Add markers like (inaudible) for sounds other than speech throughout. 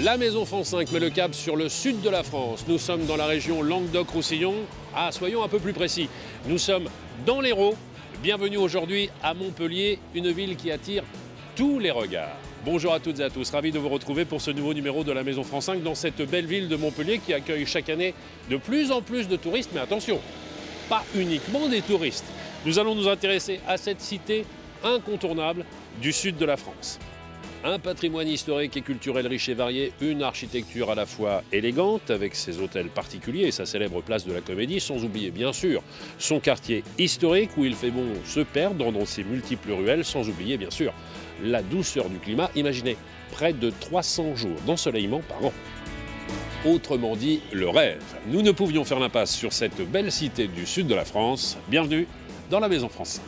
La Maison France 5 met le cap sur le sud de la France. Nous sommes dans la région Languedoc-Roussillon. Ah, soyons un peu plus précis. Nous sommes dans l'Hérault. Bienvenue aujourd'hui à Montpellier, une ville qui attire tous les regards. Bonjour à toutes et à tous, ravi de vous retrouver pour ce nouveau numéro de la Maison France 5 dans cette belle ville de Montpellier qui accueille chaque année de plus en plus de touristes. Mais attention, pas uniquement des touristes. Nous allons nous intéresser à cette cité incontournable du sud de la France. Un patrimoine historique et culturel riche et varié, une architecture à la fois élégante avec ses hôtels particuliers et sa célèbre place de la Comédie, sans oublier bien sûr son quartier historique où il fait bon se perdre dans ses multiples ruelles, sans oublier bien sûr la douceur du climat. Imaginez, près de 300 jours d'ensoleillement par an. Autrement dit, le rêve. Nous ne pouvions faire l'impasse sur cette belle cité du sud de la France. Bienvenue dans la Maison France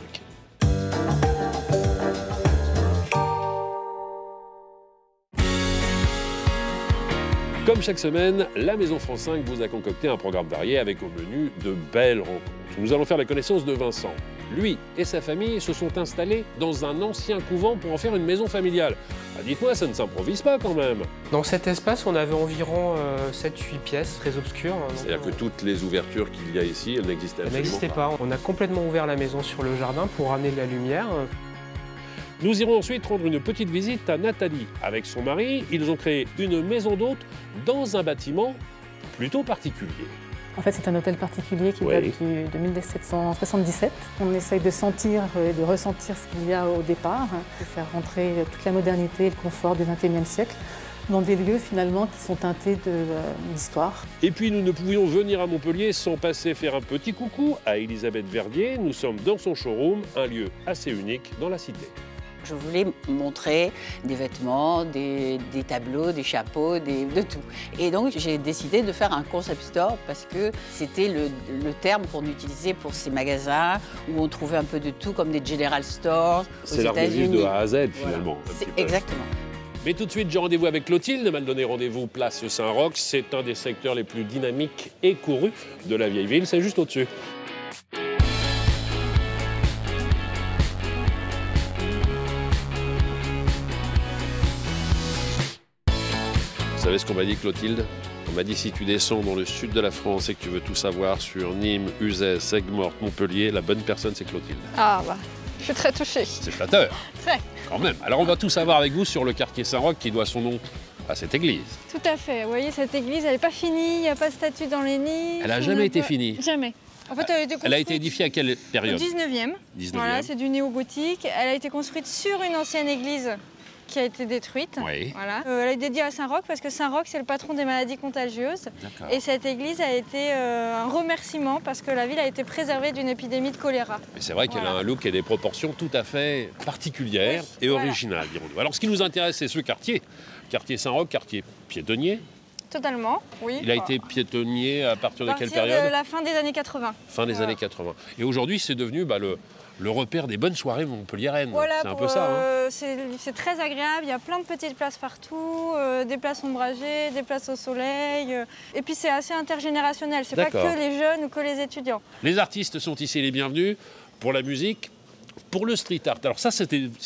Comme chaque semaine, la Maison France 5 vous a concocté un programme varié avec au menu de belles rencontres. Nous allons faire la connaissance de Vincent. Lui et sa famille se sont installés dans un ancien couvent pour en faire une maison familiale. Ah, Dites-moi, ça ne s'improvise pas quand même. Dans cet espace, on avait environ 7-8 pièces très obscures. hein, C'est-à-dire que euh, toutes les ouvertures qu'il y a ici, elles n'existaient elles absolument n'existaient pas. On a complètement ouvert la maison sur le jardin pour amener de la lumière. Nous irons ensuite rendre une petite visite à Nathalie. Avec son mari, ils ont créé une maison d'hôte dans un bâtiment plutôt particulier. En fait, c'est un hôtel particulier qui date de 1777. On essaye de sentir et de ressentir ce qu'il y a au départ, hein, de faire rentrer toute la modernité et le confort du XXIe siècle dans des lieux finalement qui sont teintés euh, d'histoire. Et puis nous ne pouvions venir à Montpellier sans passer faire un petit coucou à Elisabeth Verdier. Nous sommes dans son showroom, un lieu assez unique dans la cité. Je voulais montrer des vêtements, des, des tableaux, des chapeaux, des- de tout. Et donc j'ai décidé de faire un concept store parce que c'était le, le terme qu'on utilisait pour ces magasins où on trouvait un peu de tout comme des general stores aux C'est la revue États-Unis. de A à Z finalement. Exactement. Mais tout de suite, j'ai rendez-vous avec Clotilde. m'a donné rendez-vous place Saint-Roch. C'est un des secteurs les plus dynamiques et courus de la vieille ville. C'est juste au-dessus. Savez ce qu'on m'a dit, Clotilde? On m'a dit si tu descends dans le sud de la France et que tu veux tout savoir sur Nîmes, Uzès, Aigues-Mortes, Montpellier, la bonne personne, c'est Clotilde. Ah bah, je suis très touchée. C'est flatteur. Très. Quand même. Alors on va tout savoir avec vous sur le quartier Saint-Roch qui doit son nom à cette église. Tout à fait. Vous voyez, cette église, elle n'est pas finie, il n'y a pas de statue dans les niches. Elle n'a jamais été finie. Jamais. En fait, elle a été Elle a été édifiée à quelle au période 19e. 19e. Voilà, c'est du néo-gothique. Elle a été construite sur une ancienne église qui a été détruite. Oui. Voilà. Euh, elle est dédiée à Saint-Roch parce que Saint-Roch, c'est le patron des maladies contagieuses. Et cette église a été euh, un remerciement parce que la ville a été préservée d'une épidémie de choléra. Mais c'est vrai qu'elle a un look et des proportions tout à fait particulières Oui, et voilà. originales, dirons-nous. Alors ce qui nous intéresse, c'est ce quartier. Quartier Saint-Roch, quartier piétonnier. Totalement, oui. Il a été piétonnier à partir de quelle période de la fin des années 80. Fin des Voilà. années 80. Et aujourd'hui, c'est devenu bah, le, le repère des bonnes soirées montpelliéraines. Voilà, c'est un peu ça. hein. euh, c'est très agréable. Il y a plein de petites places partout, euh, des places ombragées, des places au soleil. euh, et puis c'est assez intergénérationnel. C'est pas que les jeunes ou que les étudiants. Les artistes sont ici les bienvenus pour la musique, pour le street art. Alors ça, ça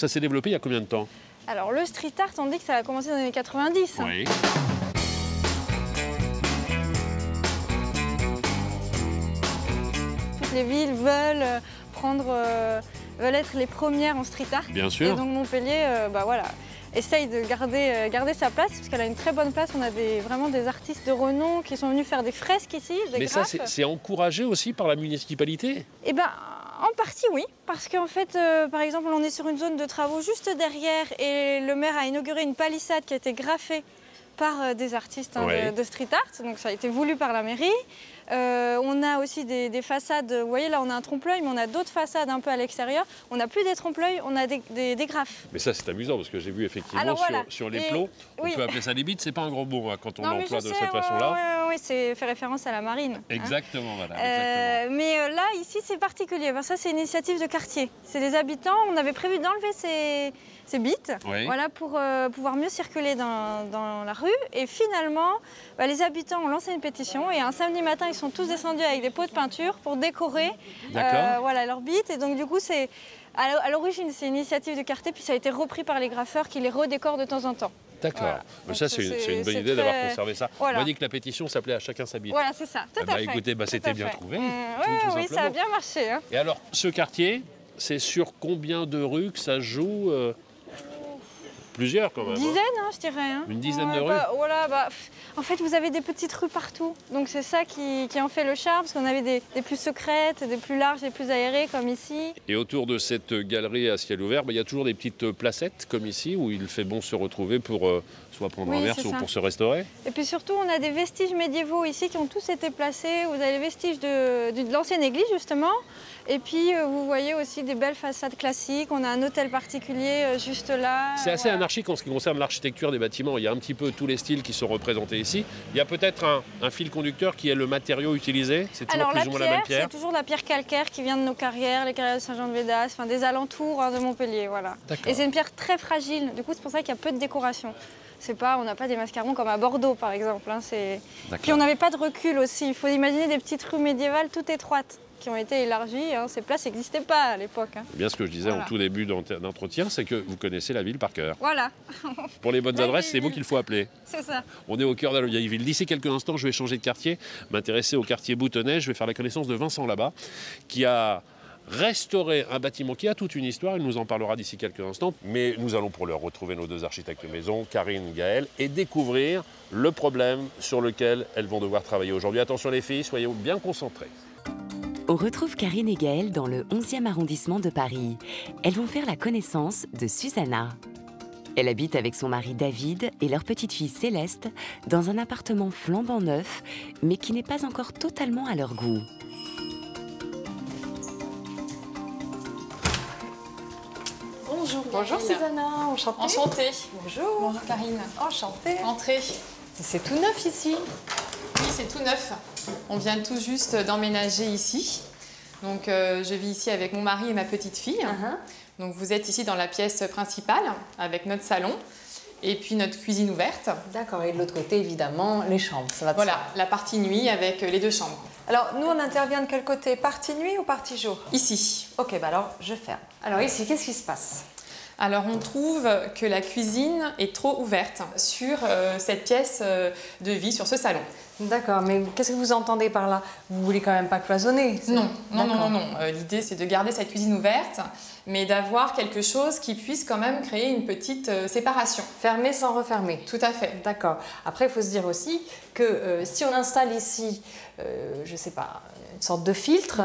s'est développé il y a combien de temps? Alors le street art, on dit que ça a commencé dans les années 90. hein. Oui. Toutes les villes veulent prendre, euh, veulent être les premières en street art. Bien Et sûr. donc Montpellier, euh, bah voilà, essaye de garder, euh, garder sa place parce qu'elle a une très bonne place. On a des, vraiment des artistes de renom qui sont venus faire des fresques ici, des Mais ça, graphes. c'est c'est encouragé aussi par la municipalité? Eh ben, en partie oui, parce qu'en fait, euh, par exemple, on est sur une zone de travaux juste derrière et le maire a inauguré une palissade qui a été graffée par des artistes hein, Ouais. de, de street art, donc ça a été voulu par la mairie. Euh, on a aussi des, des façades, vous voyez là on a un trompe-l'œil, mais on a d'autres façades un peu à l'extérieur. On n'a plus des trompe-l'œil, on a des, des- des graphes. Mais ça, c'est amusant parce que j'ai vu effectivement Alors, sur, voilà. sur les Et- plots, on oui. peut appeler ça des bites, c'est pas un gros mot hein, quand on l'emploie de sais, cette façon-là. ouais, ouais, c'est fait référence à la marine. hein. Exactement, voilà. exactement. Euh, mais euh, là, ici, c'est particulier. Ça, c'est une initiative de quartier. C'est les habitants. On avait prévu d'enlever ces, ces bites Oui. voilà, pour euh, pouvoir mieux circuler dans, dans la rue. Et finalement, bah, les habitants ont lancé une pétition. Et un samedi matin, ils sont tous descendus avec des pots de peinture pour décorer euh, voilà, leurs bites. Et donc, du coup, c'est. À l'o- à l'origine, c'est une initiative de quartier, puis ça a été repris par les graffeurs qui les redécorent de temps en temps. D'accord. Voilà. Mais Ça, c'est une, une bonne idée d'avoir conservé ça. Voilà. On m'a dit que la pétition s'appelait À chacun sa bite. Voilà, c'est ça, tout à bah, fait. écoutez, bah, c'était à bien fait. trouvé, Mmh, tout- ouais, tout oui, ça a bien marché. hein. Et alors, ce quartier, c'est sur combien de rues que ça joue euh, Plusieurs quand même. Une hein. dizaine, hein, je dirais. hein. Une dizaine de Ouais, rues bah, Voilà, bah, pff, en fait, vous avez des petites rues partout. Donc c'est ça qui, qui en fait le charme, parce qu'on avait des, des plus secrètes, des plus larges, des plus aérées, comme ici. Et autour de cette galerie à ciel ouvert, bah, il y a toujours des petites placettes comme ici où il fait bon se retrouver pour euh, soit prendre Oui, un verre, pour se restaurer. Et puis surtout, on a des vestiges médiévaux ici qui ont tous été placés. Vous avez les vestiges de, de l'ancienne église, justement. Et puis, euh, vous voyez aussi des belles façades classiques. On a un hôtel particulier euh, juste là. C'est assez Voilà. anarchique en ce qui concerne l'architecture des bâtiments. Il y a un petit peu tous les styles qui sont représentés ici. Il y a peut-être un, un fil conducteur qui est le matériau utilisé. C'est toujours Alors plus la ou moins la même pierre, pierre. c'est toujours la pierre calcaire qui vient de nos carrières, les carrières de Saint-Jean-de-Védas, enfin des alentours hein, de Montpellier, voilà. Et c'est une pierre très fragile, du coup c'est pour ça qu'il y a peu de décoration. C'est pas, on n'a pas des mascarons comme à Bordeaux par exemple. hein. Puis on n'avait pas de recul aussi. Il faut imaginer des petites rues médiévales toutes étroites qui ont été élargies. hein. Ces places n'existaient pas à l'époque. hein. Eh Bien ce que je disais en Voilà. tout début d'ent- d'entretien, c'est que vous connaissez la ville par cœur. Voilà, (laughs) Pour les bonnes La adresses, c'est vous qu'il faut appeler. (laughs) c'est ça. On est au cœur de la vieille ville. D'ici quelques instants, je vais changer de quartier, m'intéresser au quartier Boutonnet. Je vais faire la connaissance de Vincent là-bas, qui a restauré un bâtiment qui a toute une histoire. Il nous en parlera d'ici quelques instants. Mais nous allons pour l'heure retrouver nos deux architectes maison, Karine, Gaël, et découvrir le problème sur lequel elles vont devoir travailler aujourd'hui. Attention les filles, soyez bien concentrées. On retrouve Karine et Gaëlle dans le 11e arrondissement de Paris. Elles vont faire la connaissance de Susanna. Elle habite avec son mari David et leur petite fille Céleste dans un appartement flambant neuf, mais qui n'est pas encore totalement à leur goût. Bonjour. Susanna, enchantée. Enchantée. Bonjour. Bonjour Karine. Enchantée. Entrez. C'est tout neuf ici. Oui, c'est tout neuf. On vient tout juste d'emménager ici. Donc euh, je vis ici avec mon mari et ma petite fille. Uh-huh. Donc vous êtes ici dans la pièce principale avec notre salon et puis notre cuisine ouverte. D'accord, et de l'autre côté, évidemment, les chambres. Ça va Voilà, la partie nuit avec les deux chambres. Alors, nous, on intervient de quel côté? Partie nuit ou partie jour? Ici. Ok, bah alors, je ferme. Alors ici, qu'est-ce qui se passe? Alors on trouve que la cuisine est trop ouverte sur euh, cette pièce euh, de vie, sur ce salon. D'accord, mais qu'est-ce que vous entendez par là? Vous voulez quand même pas cloisonner? Non, non, non, non. non. Euh, L'idée, c'est de garder cette cuisine ouverte, mais d'avoir quelque chose qui puisse quand même créer une petite euh, séparation. Fermer sans refermer. Tout à fait. D'accord. Après, il faut se dire aussi que euh, si on installe ici, euh, je sais pas, une sorte de filtre,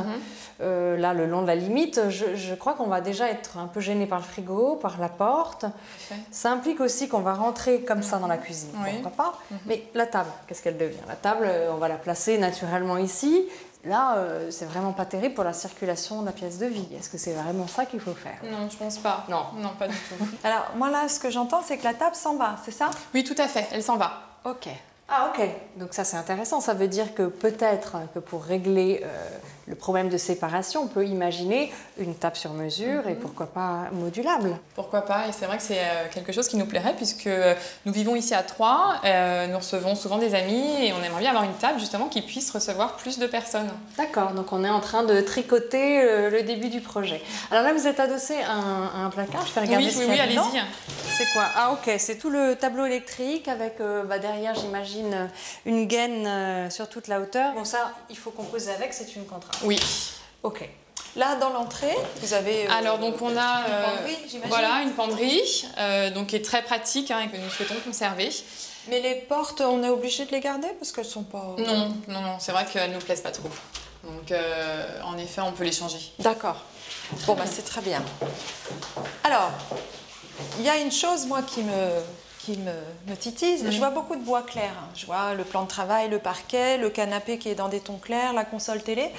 Mhm. là, le long de la limite, je, je crois qu'on va déjà être un peu gêné par le frigo, par la porte. fait. Ça implique aussi qu'on va rentrer comme ça dans la cuisine. Oui. Pourquoi pas Mais la table, qu'est-ce qu'elle devient? La table, on va la placer naturellement ici. Là, euh, c'est vraiment pas terrible pour la circulation de la pièce de vie. Est-ce que c'est vraiment ça qu'il faut faire? Non, je pense pas. Non. Non, pas du tout. (laughs) Alors, moi, là, ce que j'entends, c'est que la table s'en va, c'est ça? Oui, tout à fait. Elle s'en va. Ok. Ah ok, donc ça c'est intéressant. Ça veut dire que peut-être que pour régler euh, le problème de séparation, on peut imaginer une table sur mesure et pourquoi pas modulable. Pourquoi pas Et c'est vrai que c'est euh, quelque chose qui nous plairait puisque euh, nous vivons ici à Troyes, euh, nous recevons souvent des amis et on aimerait bien avoir une table justement qui puisse recevoir plus de personnes. D'accord, donc on est en train de tricoter le début du projet. Alors là vous êtes adossé à un, à un placard, je vais regarder oui, ce oui, oui, allez-y. C'est quoi? Ah ok, c'est tout le tableau électrique avec euh, bah, derrière j'imagine une gaine euh, sur toute la hauteur. Bon ça, il faut composer avec, c'est une contrainte. Oui. Ok. Là, dans l'entrée, vous avez. euh, Alors donc on a une euh, penderie, j'imagine. voilà une penderie euh, donc qui est très pratique hein, et que nous souhaitons conserver. Mais les portes, on est obligé de les garder parce qu'elles sont pas. Non, non, non, c'est vrai qu'elles nous plaisent pas trop. Donc euh, en effet on peut les changer. D'accord. Bon, bah, c'est très bien. Alors, il y a une chose, moi, qui me, qui me, me. Je vois beaucoup de bois clair. hein. Je vois le plan de travail, le parquet, le canapé qui est dans des tons clairs, la console télé.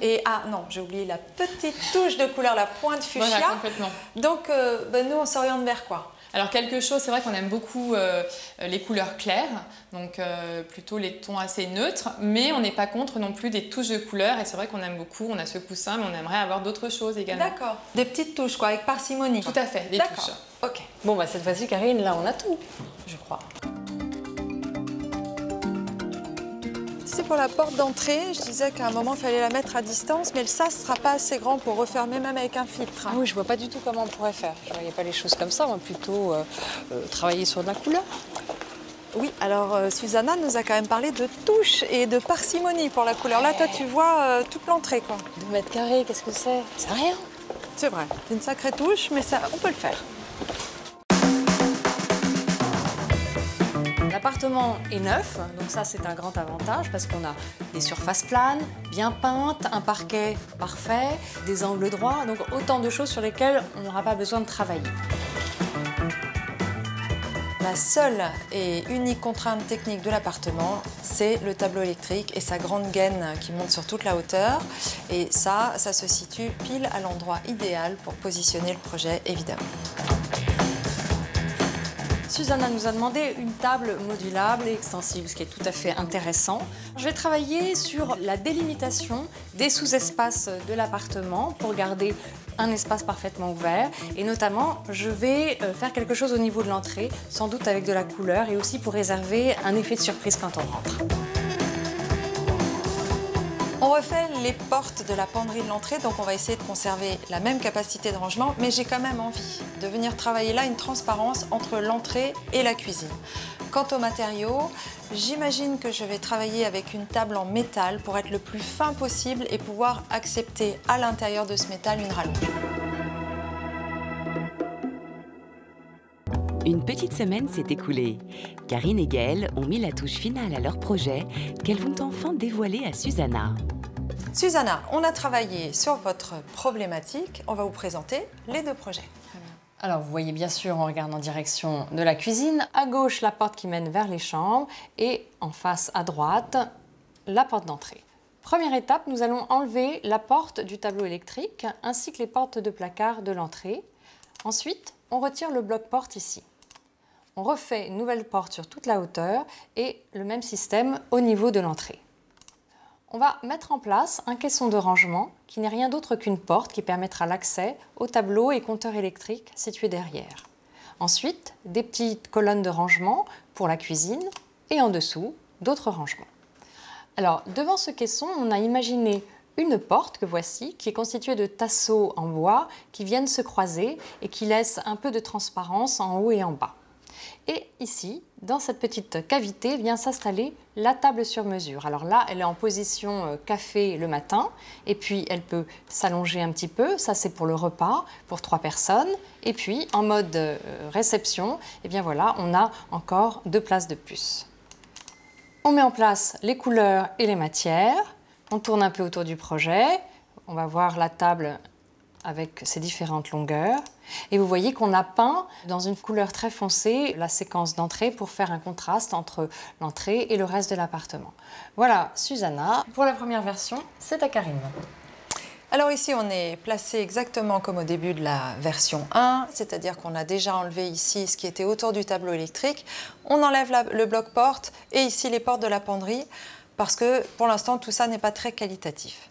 Et, ah non, j'ai oublié la petite touche de couleur, la pointe fuchsia. Voilà complètement. Donc, euh, ben, nous, on s'oriente vers quoi? Alors quelque chose, c'est vrai qu'on aime beaucoup euh, les couleurs claires, donc euh, plutôt les tons assez neutres, mais on n'est pas contre non plus des touches de couleurs et c'est vrai qu'on aime beaucoup, on a ce coussin, mais on aimerait avoir d'autres choses également. D'accord. Des petites touches, quoi, avec parcimonie. Tout à fait, des D'accord. touches. Ok. Bon bah cette fois-ci Karine, là on a tout, je crois. C'est pour la porte d'entrée. Je disais qu'à un moment, il fallait la mettre à distance, mais le sas ne sera pas assez grand pour refermer même avec un filtre. Ah oui, je vois pas du tout comment on pourrait faire. Je ne voyais pas les choses comme ça, on va plutôt euh, euh, travailler sur de la couleur. Oui, alors euh, Susanna nous a quand même parlé de touche et de parcimonie pour la couleur. Là, toi, tu vois toute l'entrée, quoi. 2 mètres carrés, qu'est-ce que c'est? C'est rien. C'est vrai, c'est une sacrée touche, mais ça, on peut le faire. L'appartement est neuf, donc ça c'est un grand avantage parce qu'on a des surfaces planes, bien peintes, un parquet parfait, des angles droits, donc autant de choses sur lesquelles on n'aura pas besoin de travailler. La seule et unique contrainte technique de l'appartement, c'est le tableau électrique et sa grande gaine qui monte sur toute la hauteur. Et ça, ça se situe pile à l'endroit idéal pour positionner le projet, évidemment. Susanna nous a demandé une table modulable et extensible, ce qui est tout à fait intéressant. Je vais travailler sur la délimitation des sous-espaces de l'appartement pour garder un espace parfaitement ouvert et notamment je vais euh, faire quelque chose au niveau de l'entrée, sans doute avec de la couleur et aussi pour réserver un effet de surprise quand on rentre. On refait les portes de la penderie de l'entrée, donc on va essayer de conserver la même capacité de rangement, mais j'ai quand même envie de venir travailler là une transparence entre l'entrée et la cuisine. Quant aux matériaux, j'imagine que je vais travailler avec une table en métal pour être le plus fin possible et pouvoir accepter à l'intérieur de ce métal une rallonge. Une petite semaine s'est écoulée. Karine et Gaëlle ont mis la touche finale à leur projet qu'elles vont enfin dévoiler à Susanna. Susanna, on a travaillé sur votre problématique. On va vous présenter les deux projets. Alors vous voyez bien sûr, on regarde en direction de la cuisine. À gauche, la porte qui mène vers les chambres et en face à droite, la porte d'entrée. Première étape, nous allons enlever la porte du tableau électrique ainsi que les portes de placard de l'entrée. Ensuite, on retire le bloc-porte ici. On refait une nouvelle porte sur toute la hauteur et le même système au niveau de l'entrée. On va mettre en place un caisson de rangement qui n'est rien d'autre qu'une porte qui permettra l'accès au tableau et compteur électrique situés derrière. Ensuite, des petites colonnes de rangement pour la cuisine et en dessous, d'autres rangements. Alors, devant ce caisson, on a imaginé une porte que voici, qui est constituée de tasseaux en bois qui viennent se croiser et qui laissent un peu de transparence en haut et en bas. Et ici, dans cette petite cavité, vient s'installer la table sur mesure. Alors là, elle est en position euh, café le matin, et puis elle peut s'allonger un petit peu. Ça, c'est pour le repas, pour trois personnes. Et puis, en mode euh, réception, eh bien voilà, on a encore deux places de plus. On met en place les couleurs et les matières. On tourne un peu autour du projet. On va voir la table avec ses différentes longueurs. Et vous voyez qu'on a peint dans une couleur très foncée la séquence d'entrée pour faire un contraste entre l'entrée et le reste de l'appartement. Voilà, Susanna. Pour la première version, c'est à Karine. Alors ici, on est placé exactement comme au début de la version 1, c'est-à-dire qu'on a déjà enlevé ici ce qui était autour du tableau électrique. On enlève le bloc porte et ici les portes de la penderie parce que pour l'instant, tout ça n'est pas très qualitatif.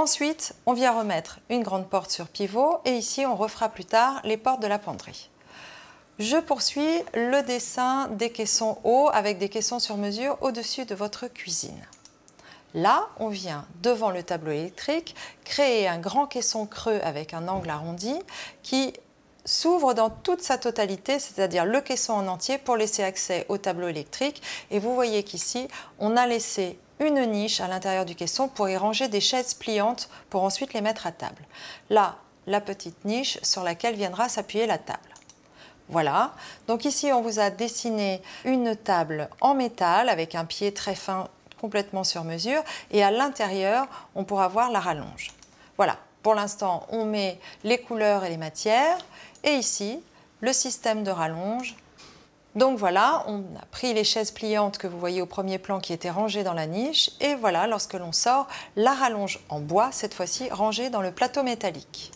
Ensuite, on vient remettre une grande porte sur pivot et ici, on refera plus tard les portes de la penderie. Je poursuis le dessin des caissons hauts avec des caissons sur mesure au-dessus de votre cuisine. Là, on vient devant le tableau électrique créer un grand caisson creux avec un angle arrondi qui s'ouvre dans toute sa totalité, c'est-à-dire le caisson en entier pour laisser accès au tableau électrique. Et vous voyez qu'ici, on a laissé une niche à l'intérieur du caisson pour y ranger des chaises pliantes pour ensuite les mettre à table. Là, la petite niche sur laquelle viendra s'appuyer la table. Voilà, donc ici on vous a dessiné une table en métal avec un pied très fin complètement sur mesure et à l'intérieur on pourra voir la rallonge. Voilà, pour l'instant on met les couleurs et les matières et ici le système de rallonge donc voilà, on a pris les chaises pliantes que vous voyez au premier plan qui étaient rangées dans la niche et voilà, lorsque l'on sort, la rallonge en bois, cette fois-ci rangée dans le plateau métallique.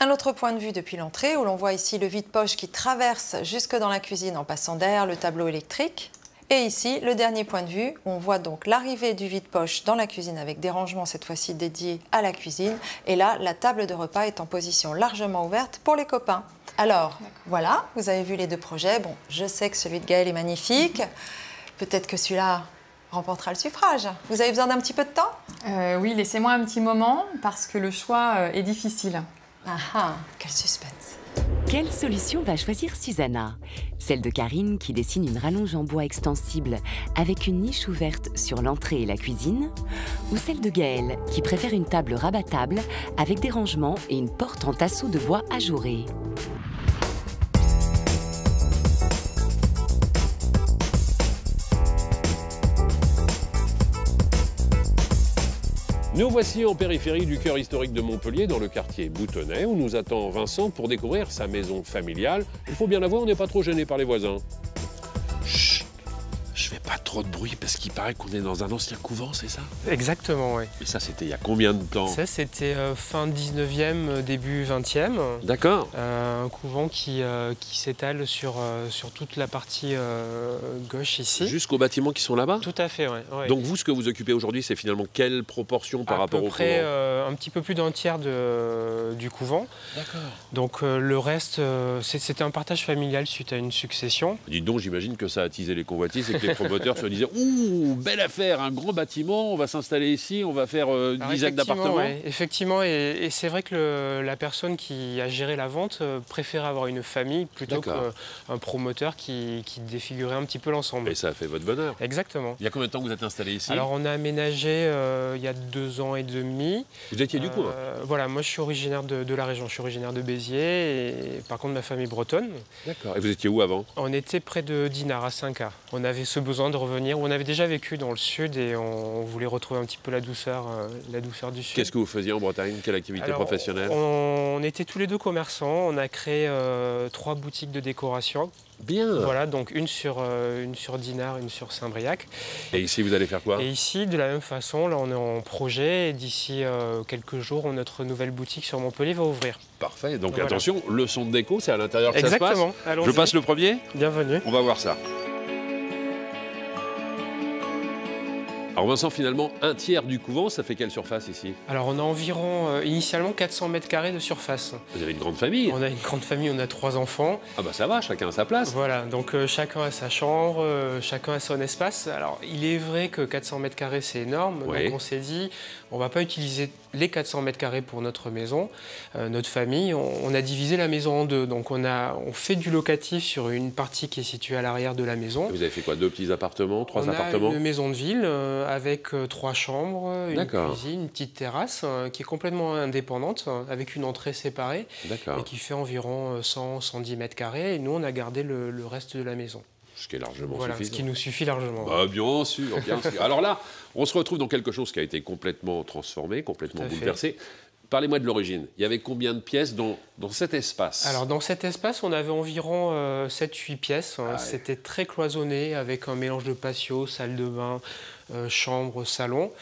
Un autre point de vue depuis l'entrée où l'on voit ici le vide-poche qui traverse jusque dans la cuisine en passant derrière le tableau électrique. Et ici, le dernier point de vue, on voit donc l'arrivée du vide-poche dans la cuisine avec des rangements cette fois-ci dédiés à la cuisine. Et là, la table de repas est en position largement ouverte pour les copains. Alors, voilà, vous avez vu les deux projets. Bon, je sais que celui de Gaël est magnifique. Peut-être que celui-là remportera le suffrage. Vous avez besoin d'un petit peu de temps? Euh, Oui, laissez-moi un petit moment parce que le choix euh, est difficile. Ah ah, quel suspense quelle solution va choisir Susanna? Celle de Karine qui dessine une rallonge en bois extensible avec une niche ouverte sur l'entrée et la cuisine? Ou celle de Gaëlle qui préfère une table rabattable avec des rangements et une porte en tasseau de bois ajouré? Nous voici en périphérie du cœur historique de Montpellier, dans le quartier Boutonnet, où nous attend Vincent pour découvrir sa maison familiale. Il faut bien l'avouer, on n'est pas trop gêné par les voisins. Pas trop de bruit parce qu'il paraît qu'on est dans un ancien couvent, c'est ça? Exactement, oui. Et ça, c'était il y a combien de temps? Ça, c'était euh, fin 19e, euh, début 20e. D'accord. Euh, un couvent qui, qui s'étale sur, sur toute la partie gauche ici. Jusqu'aux bâtiments qui sont là-bas? Tout à fait, oui. Donc vous, ce que vous occupez aujourd'hui, c'est finalement quelle proportion par rapport au couvent? Un petit peu plus d'un tiers de, du couvent. D'accord. Donc le reste, c'était un partage familial suite à une succession. Dites donc, j'imagine que ça a attisé les convoitises et que les (laughs) promoteurs se disaient Ouh, belle affaire, un grand bâtiment, on va s'installer ici, on va faire euh, une dizaine d'appartements. effectivement, et, c'est vrai que la personne qui a géré la vente euh, préfère avoir une famille plutôt qu'un promoteur qui, défigurait un petit peu l'ensemble. Et ça a fait votre bonheur. Exactement. Il y a combien de temps que vous êtes installé ici? Alors on a aménagé euh, il y a deux ans et demi. Vous étiez du coup Voilà, moi je suis originaire de, la région, je suis originaire de Béziers, et par contre ma famille bretonne. D'accord. Et vous étiez où avant? On était près de Dinard, à 5A. On avait ce besoin de revenir, on avait déjà vécu dans le sud et on voulait retrouver un petit peu la douceur, euh, la douceur du sud. Qu'est-ce que vous faisiez en Bretagne? Quelle activité professionnelle? on, était tous les deux commerçants. On a créé euh, trois boutiques de décoration. Bien. Voilà, donc une sur, euh, une sur Dinard, une sur Saint-Briac. Et ici, vous allez faire quoi? Et ici, de la même façon, là, on est en projet et d'ici quelques jours, notre nouvelle boutique sur Montpellier va ouvrir. Parfait. Donc attention, le son de déco, c'est à l'intérieur que Exactement. ça se passe. Je passe le premier Bienvenue. On va voir ça. Alors Vincent, finalement, un tiers du couvent, ça fait quelle surface ici? Alors on a environ euh, initialement 400 mètres carrés de surface. Vous avez une grande famille On a une grande famille, on a trois enfants. Ah bah ça va, chacun a sa place. Voilà, donc euh, chacun a sa chambre, euh, chacun a son espace. Alors il est vrai que 400 mètres carrés c'est énorme, donc on s'est dit on va pas utiliser les 400 mètres carrés pour notre maison, notre famille. On, a divisé la maison en deux, donc on, a, on fait du locatif sur une partie qui est située à l'arrière de la maison. vous avez fait quoi? Deux petits appartements, trois appartements? Une maison de ville avec euh, trois chambres, une cuisine, une petite terrasse euh, qui est complètement indépendante, euh, avec une entrée séparée, et qui fait environ 100-110 mètres carrés. Et nous, on a gardé le, reste de la maison. Ce qui est largement voilà, suffisant. Ce qui nous suffit largement. Bah, bien sûr, bien sûr. Alors là, on se retrouve dans quelque chose qui a été complètement transformé, complètement bouleversé. Parlez-moi de l'origine. Il y avait combien de pièces dans, dans cet espace? Alors, dans cet espace, on avait environ 7-8 pièces. Hein. Ah C'était très cloisonné avec un mélange de patio, salle de bain, euh, chambre, salon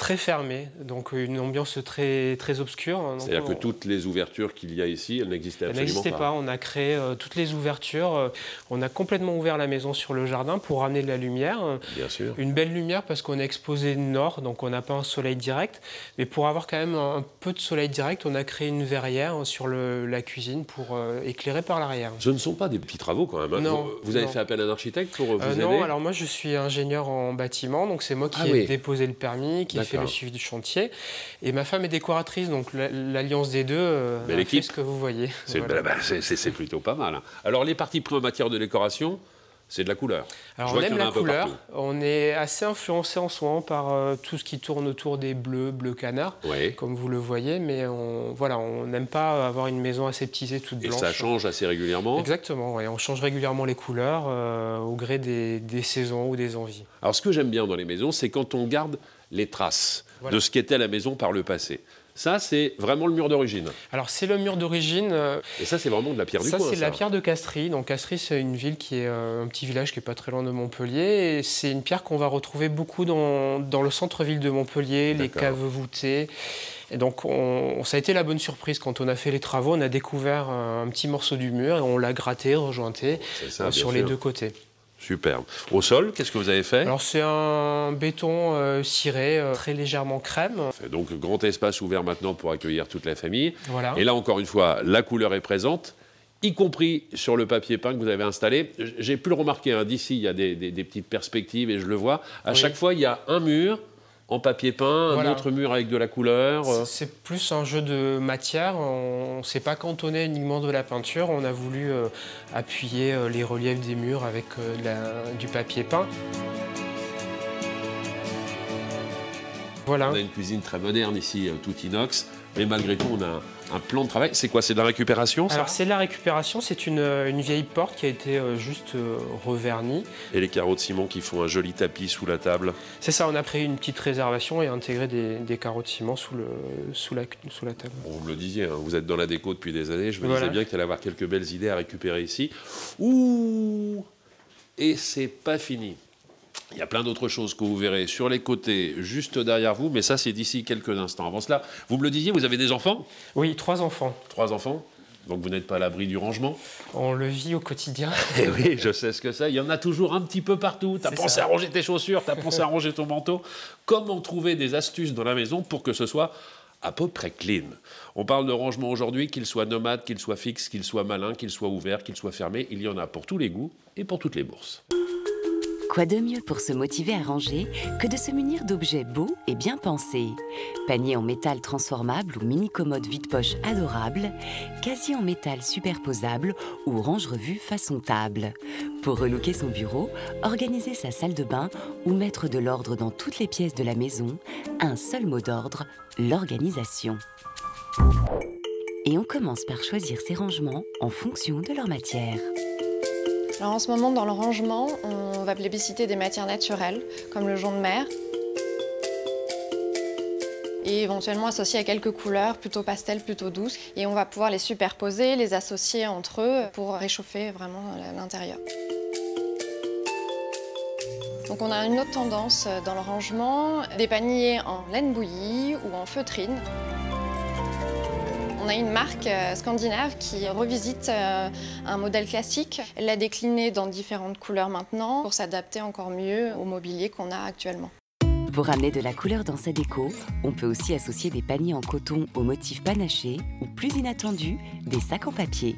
très fermé, donc une ambiance très, très obscure. Hein. C'est-à-dire que toutes les ouvertures qu'il y a ici, elles n'existaient absolument n'existaient pas. On a créé euh, toutes les ouvertures. Euh, on a complètement ouvert la maison sur le jardin pour ramener de la lumière. Bien sûr. Une belle lumière parce qu'on est exposé nord, donc on n'a pas un soleil direct. Mais pour avoir quand même un, peu de soleil direct, on a créé une verrière sur le, la cuisine pour euh, éclairer par l'arrière. Ce ne sont pas des petits travaux quand même. Hein. Non, vous, avez fait appel à un architecte pour vous aider? Non, alors moi je suis ingénieur en bâtiment, donc c'est moi qui ah ai déposé le permis, qui fait le suivi du chantier. Et ma femme est décoratrice, donc l'alliance des deux euh, fait ce que vous voyez. (laughs) Bah, c'est plutôt pas mal. Hein. Alors les parties prises en matière de décoration, c'est de la couleur. Alors on aime la couleur. On est assez influencé en ce moment par euh, tout ce qui tourne autour des bleus, bleu canard, comme vous le voyez. Mais on voilà, on n'aime pas avoir une maison aseptisée toute blanche. Et ça change assez régulièrement. Exactement. on change régulièrement les couleurs euh, au gré des, des saisons ou des envies. Alors ce que j'aime bien dans les maisons, c'est quand on garde les traces de ce qu'était la maison par le passé. Ça, c'est vraiment le mur d'origine. Alors, c'est le mur d'origine. Euh, Et ça, c'est vraiment de la pierre du ça, coin. Ça, c'est la pierre de Castries. Donc, Castries, c'est une ville qui est euh, un petit village qui est pas très loin de Montpellier. Et c'est une pierre qu'on va retrouver beaucoup dans, dans le centre-ville de Montpellier, les caves voûtées. Et donc, on, ça a été la bonne surprise. Quand on a fait les travaux, on a découvert un, petit morceau du mur et on l'a gratté, rejointé euh, sur les deux côtés. Superbe. Au sol, qu'est-ce que vous avez fait Alors c'est un béton euh, ciré euh, très légèrement crème. Donc grand espace ouvert maintenant pour accueillir toute la famille. Voilà. Et là encore une fois, la couleur est présente. y compris sur le papier peint que vous avez installé. J'ai pu le remarquer, hein, d'ici il y a des, petites perspectives et je le vois. À chaque fois, il y a un mur en papier peint, un autre mur avec de la couleur. C'est plus un jeu de matière. On ne s'est pas cantonné uniquement de la peinture. On a voulu euh, appuyer euh, les reliefs des murs avec euh, du papier peint. Voilà. On a une cuisine très moderne ici, tout inox, mais malgré tout, on a un plan de travail. C'est quoi C'est de la récupération Alors c'est de la récupération, c'est une, une, vieille porte qui a été euh, juste euh, revernie. Et les carreaux de ciment qui font un joli tapis sous la table? C'est ça, on a pris une petite réservation et intégré des, des carreaux de ciment sous, le, sous, la, sous la table. vous me le disiez, hein, vous êtes dans la déco depuis des années, je me disais bien qu'il allait avoir quelques belles idées à récupérer ici. Ouh Et c'est pas fini. Il y a plein d'autres choses que vous verrez sur les côtés, juste derrière vous, mais ça, c'est d'ici quelques instants. Avant cela, vous me le disiez, vous avez des enfants? Oui, trois enfants. Trois enfants? Donc vous n'êtes pas à l'abri du rangement? On le vit au quotidien. (laughs) Eh oui, je sais ce que c'est. Il y en a toujours un petit peu partout. Tu as pensé à ranger tes chaussures, tu as pensé à ranger ton manteau. Comment trouver des astuces dans la maison pour que ce soit à peu près clean? On parle de rangement aujourd'hui, qu'il soit nomade, qu'il soit fixe, qu'il soit malin, qu'il soit ouvert, qu'il soit fermé. Il y en a pour tous les goûts et pour toutes les bourses. Quoi de mieux pour se motiver à ranger que de se munir d'objets beaux et bien pensés Panier en métal transformable ou mini-commode vide-poche adorable, casier en métal superposable ou range-revue façon table. Pour relooker son bureau, organiser sa salle de bain ou mettre de l'ordre dans toutes les pièces de la maison, un seul mot d'ordre, l'organisation. Et on commence par choisir ses rangements en fonction de leur matière. Alors en ce moment, dans le rangement, on va plébisciter des matières naturelles, comme le jonc de mer, et éventuellement associer à quelques couleurs plutôt pastel, plutôt douces. Et on va pouvoir les superposer, les associer entre eux pour réchauffer vraiment l'intérieur. Donc on a une autre tendance dans le rangement, des paniers en laine bouillie ou en feutrine. On a une marque euh, scandinave qui revisite euh, un modèle classique. L'a décliné dans différentes couleurs maintenant pour s'adapter encore mieux au mobilier qu'on a actuellement. Pour amener de la couleur dans sa déco, on peut aussi associer des paniers en coton aux motifs panachés ou plus inattendus, des sacs en papier.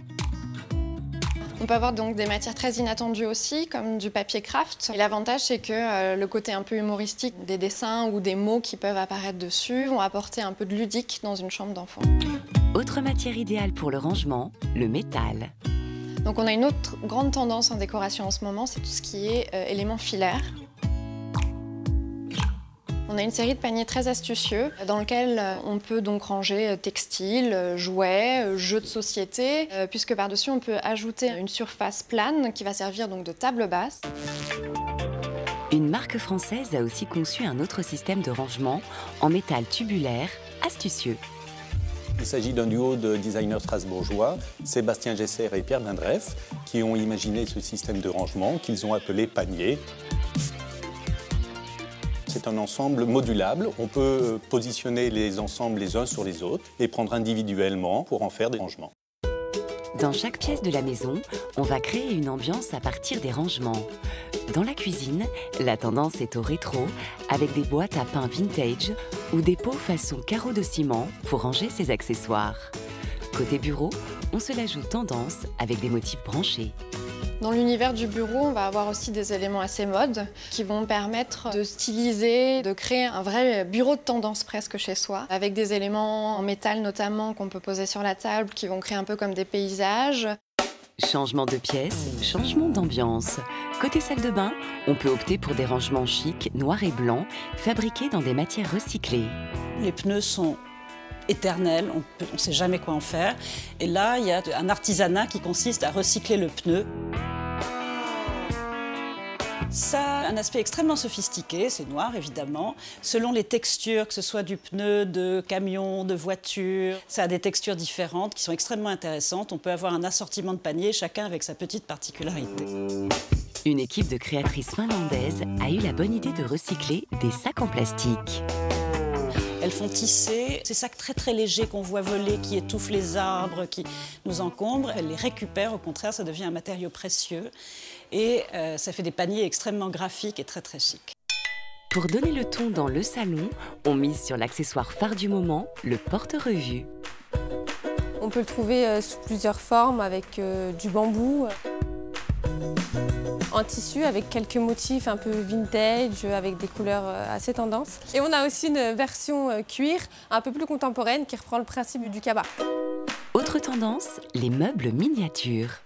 On peut avoir donc des matières très inattendues aussi, comme du papier craft. Et l'avantage, c'est que euh, le côté un peu humoristique des dessins ou des mots qui peuvent apparaître dessus vont apporter un peu de ludique dans une chambre d'enfant. Autre matière idéale pour le rangement, le métal. Donc on a une autre grande tendance en décoration en ce moment, c'est tout ce qui est euh, éléments filaires. On a une série de paniers très astucieux dans lesquels euh, on peut donc ranger euh, textiles, euh, jouets, jeux de société, puisque par-dessus on peut ajouter une surface plane qui va servir donc de table basse. Une marque française a aussi conçu un autre système de rangement en métal tubulaire astucieux. Il s'agit d'un duo de designers strasbourgeois, Sébastien Gesser et Pierre Lindreff, qui ont imaginé ce système de rangement qu'ils ont appelé panier. C'est un ensemble modulable. On peut positionner les ensembles les uns sur les autres et prendre individuellement pour en faire des rangements. Dans chaque pièce de la maison, on va créer une ambiance à partir des rangements. Dans la cuisine, la tendance est au rétro, avec des boîtes à pain vintage ou des pots façon carreau de ciment pour ranger ses accessoires. Côté bureau, on se la joue tendance avec des motifs branchés. Dans l'univers du bureau, on va avoir aussi des éléments assez modes qui vont permettre de styliser, de créer un vrai bureau de tendance presque chez soi, avec des éléments en métal notamment qu'on peut poser sur la table, qui vont créer un peu comme des paysages. Changement de pièce, changement d'ambiance. Côté salle de bain, on peut opter pour des rangements chics, noirs et blancs, fabriqués dans des matières recyclées. Les pneus sont éternels, on ne sait jamais quoi en faire. Et là, il y a un artisanat qui consiste à recycler le pneu. Ça a un aspect extrêmement sophistiqué, c'est noir évidemment, selon les textures, que ce soit du pneu, de camion, de voiture. Ça a des textures différentes qui sont extrêmement intéressantes. On peut avoir un assortiment de paniers, chacun avec sa petite particularité. Une équipe de créatrices finlandaises a eu la bonne idée de recycler des sacs en plastique. Elles font tisser ces sacs très très légers qu'on voit voler, qui étouffent les arbres, qui nous encombrent. Elles les récupèrent, au contraire, ça devient un matériau précieux. Et euh, ça fait des paniers extrêmement graphiques et très très chics. Pour donner le ton dans le salon, on mise sur l'accessoire phare du moment, le porte-revue. On peut le trouver sous plusieurs formes avec du bambou en tissu avec quelques motifs un peu vintage, avec des couleurs assez tendances. Et on a aussi une version cuir un peu plus contemporaine qui reprend le principe du cabas. Autre tendance, les meubles miniatures.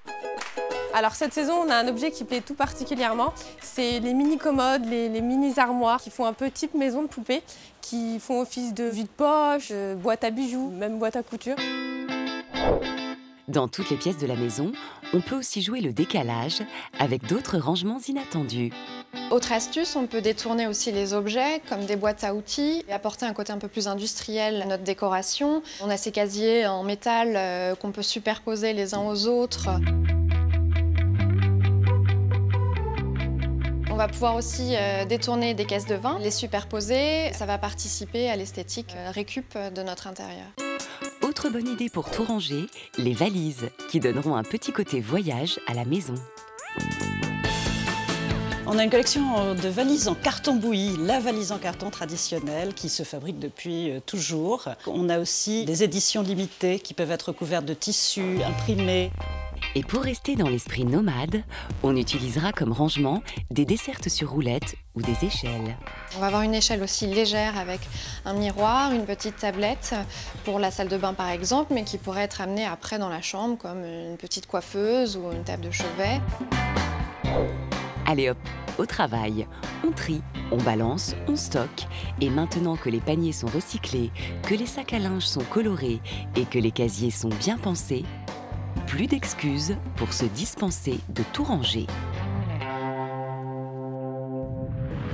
Alors cette saison, on a un objet qui plaît tout particulièrement, c'est les mini-commodes, les, mini-armoires qui font un peu type maison de poupée, qui font office de vide-poche, boîte à bijoux, même boîte à couture. Dans toutes les pièces de la maison, on peut aussi jouer le décalage avec d'autres rangements inattendus. Autre astuce, on peut détourner aussi les objets comme des boîtes à outils et apporter un côté un peu plus industriel à notre décoration. On a ces casiers en métal euh, qu'on peut superposer les uns aux autres. On va pouvoir aussi euh, détourner des caisses de vin, les superposer. Ça va participer à l'esthétique euh, récup de notre intérieur. Autre bonne idée pour tout ranger, les valises, qui donneront un petit côté voyage à la maison. On a une collection de valises en carton bouilli, la valise en carton traditionnelle qui se fabrique depuis euh, toujours. On a aussi des éditions limitées qui peuvent être couvertes de tissus, imprimés. Et pour rester dans l'esprit nomade, on utilisera comme rangement des dessertes sur roulette ou des échelles. On va avoir une échelle aussi légère avec un miroir, une petite tablette pour la salle de bain par exemple, mais qui pourrait être amenée après dans la chambre comme une petite coiffeuse ou une table de chevet. Allez hop, au travail. On trie, on balance, on stocke. Et maintenant que les paniers sont recyclés, que les sacs à linge sont colorés et que les casiers sont bien pensés, plus d'excuses pour se dispenser de tout ranger.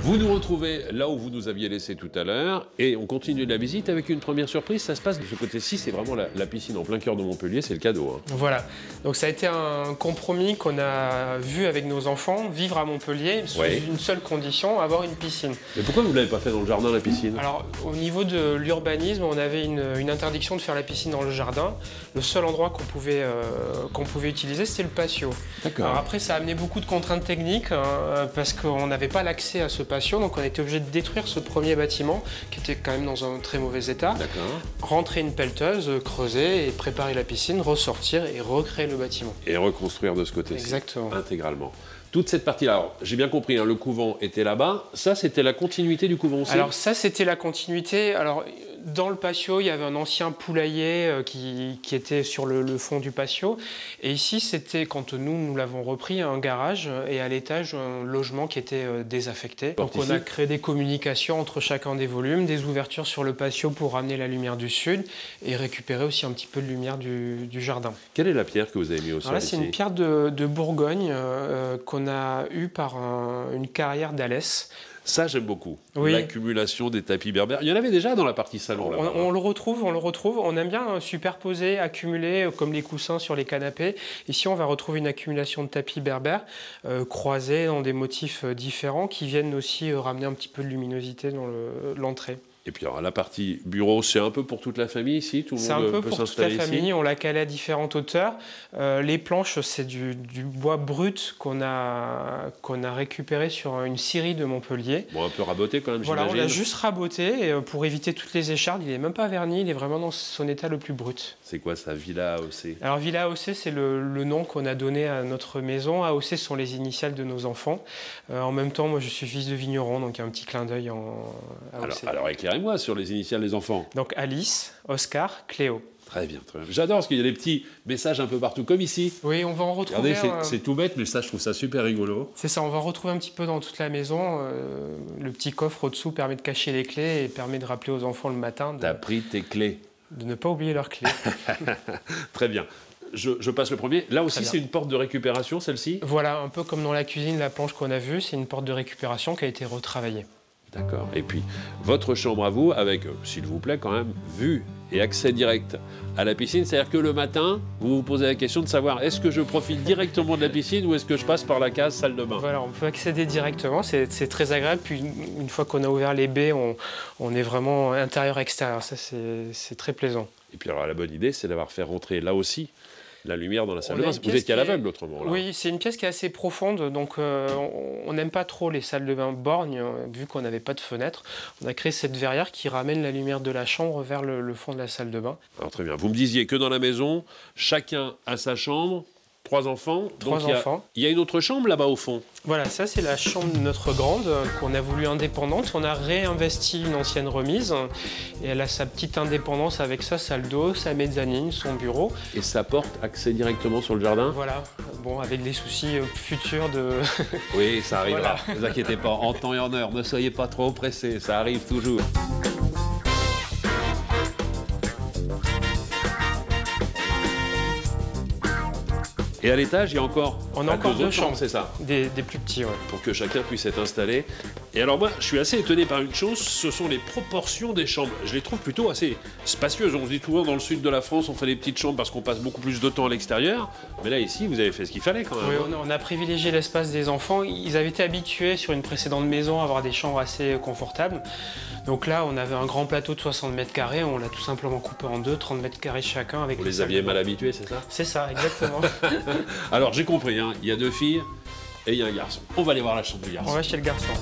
Vous nous retrouvez là où vous nous aviez laissé tout à l'heure et on continue la visite avec une première surprise. Ça se passe de ce côté-ci, c'est vraiment la, piscine en plein cœur de Montpellier, c'est le cadeau. Hein. Voilà, donc ça a été un compromis qu'on a vu avec nos enfants, vivre à Montpellier sous une seule condition, avoir une piscine. Mais pourquoi vous ne l'avez pas fait dans le jardin, la piscine? Alors au niveau de l'urbanisme, on avait une, interdiction de faire la piscine dans le jardin. Le seul endroit qu'on pouvait, euh, qu'on pouvait utiliser, c'était le patio. D'accord. Après, ça a amené beaucoup de contraintes techniques hein, parce qu'on n'avait pas l'accès à ce patio donc on a été obligé de détruire ce premier bâtiment qui était quand même dans un très mauvais état. Rentrer une pelleteuse, creuser et préparer la piscine, ressortir et recréer le bâtiment. Et reconstruire de ce côté-ci. Exactement. Intégralement toute cette partie-là. Alors, j'ai bien compris, hein, le couvent était là-bas. Ça, c'était la continuité du couvent aussi? Alors, ça, c'était la continuité. Alors, dans le patio, il y avait un ancien poulailler euh, qui, était sur le, fond du patio. Et ici, c'était, quand nous, nous l'avons repris, un garage et à l'étage, un logement qui était euh, désaffecté. Donc on a créé des communications entre chacun des volumes, des ouvertures sur le patio pour ramener la lumière du sud et récupérer aussi un petit peu de lumière du, jardin. Quelle est la pierre que vous avez mis au sol C'est une pierre de, Bourgogne euh, qu'on a eue par une carrière d'Alès. Ça, j'aime beaucoup. L'accumulation des tapis berbères. Il y en avait déjà dans la partie salon. Là on, le retrouve, on le retrouve. On aime bien superposer, accumuler, euh, comme les coussins sur les canapés. Ici, on va retrouver une accumulation de tapis berbères euh, croisés dans des motifs euh, différents qui viennent aussi ramener un petit peu de luminosité dans l'entrée. Et puis alors, la partie bureau, c'est un peu pour toute la famille ici Tout le C'est un peu pour toute la famille. On l'a calé à différentes hauteurs. Euh, les planches, c'est du, bois brut qu'on a, qu'on a récupéré sur une scierie de Montpellier. Bon, un peu raboté quand même, Voilà, on l'a juste raboté euh, pour éviter toutes les échardes. Il n'est même pas verni, il est vraiment dans son état le plus brut. C'est quoi ça, Villa AOC Alors Villa AOC, c'est le, nom qu'on a donné à notre maison. AOC sont les initiales de nos enfants. Euh, en même temps, moi je suis fils de vigneron, donc il y a un petit clin d'œil en AOC. Alors, alors moi sur les initiales des enfants. Donc Alice, Oscar, Cléo. Très bien, très bien. J'adore parce qu'il y a des petits messages un peu partout, comme ici. Oui, on va en retrouver. Regardez, c'est tout bête, mais ça, je trouve ça super rigolo. C'est ça, on va en retrouver un petit peu dans toute la maison. Euh, le petit coffre au-dessous permet de cacher les clés et permet de rappeler aux enfants le matin. De... T'as pris tes clés. De ne pas oublier leurs clés. (laughs) très bien. Je, passe le premier. Là aussi, c'est une porte de récupération, celle-ci? Voilà, un peu comme dans la cuisine, la planche qu'on a vue, c'est une porte de récupération qui a été retravaillée. D'accord. Et puis, votre chambre à vous, avec, euh, s'il vous plaît, quand même, vue et accès direct à la piscine. C'est-à-dire que le matin, vous vous posez la question de savoir est-ce que je profite directement de la piscine ou est-ce que je passe par la case salle de bain? Voilà, on peut accéder directement, c'est très agréable. Puis une fois qu'on a ouvert les baies, on, on est vraiment intérieur-extérieur. Ça, c'est très plaisant. Et puis alors, la bonne idée, c'est d'avoir fait rentrer là aussi la lumière dans la salle de bain. Vous étiez à l'aveugle autrement. Oui, c'est une pièce qui est assez profonde, donc euh, on n'aime pas trop les salles de bain borgnes, euh, vu qu'on n'avait pas de fenêtre. On a créé cette verrière qui ramène la lumière de la chambre vers le, fond de la salle de bain. Alors très bien. Vous me disiez que dans la maison, chacun a sa chambre, Trois enfants. Trois enfants. Il y, a une autre chambre là-bas au fond. Voilà, ça c'est la chambre de notre grande euh, qu'on a voulu indépendante. On a réinvesti une ancienne remise et elle a sa petite indépendance avec sa salle d'eau, sa mezzanine, son bureau. Et sa porte accès directement sur le jardin Voilà, bon, avec des soucis euh, futurs de. oui, ça (laughs) arrivera. Ne vous inquiétez pas, en temps et en heure. Ne soyez pas trop pressés, ça arrive toujours. Et à l'étage, il y a encore, On a encore deux, chambres, c'est ça des, plus petits, ouais. Pour que chacun puisse être installé. Et alors moi, je suis assez étonné par une chose, ce sont les proportions des chambres. Je les trouve plutôt assez spacieuses. On se dit toujours dans le sud de la France, on fait des petites chambres parce qu'on passe beaucoup plus de temps à l'extérieur. Mais là, ici, vous avez fait ce qu'il fallait quand même. Oui, on a, privilégié l'espace des enfants. Ils avaient été habitués sur une précédente maison à avoir des chambres assez confortables. Donc là, on avait un grand plateau de 60 mètres carrés, on l'a tout simplement coupé en deux, 30 mètres carrés chacun. Avec Vous les aviez mal habitués, c'est ça? C'est ça, exactement. (laughs) Alors j'ai compris, hein. il y a deux filles et il y a un garçon. On va aller voir la chambre du garçon. On va chez le garçon.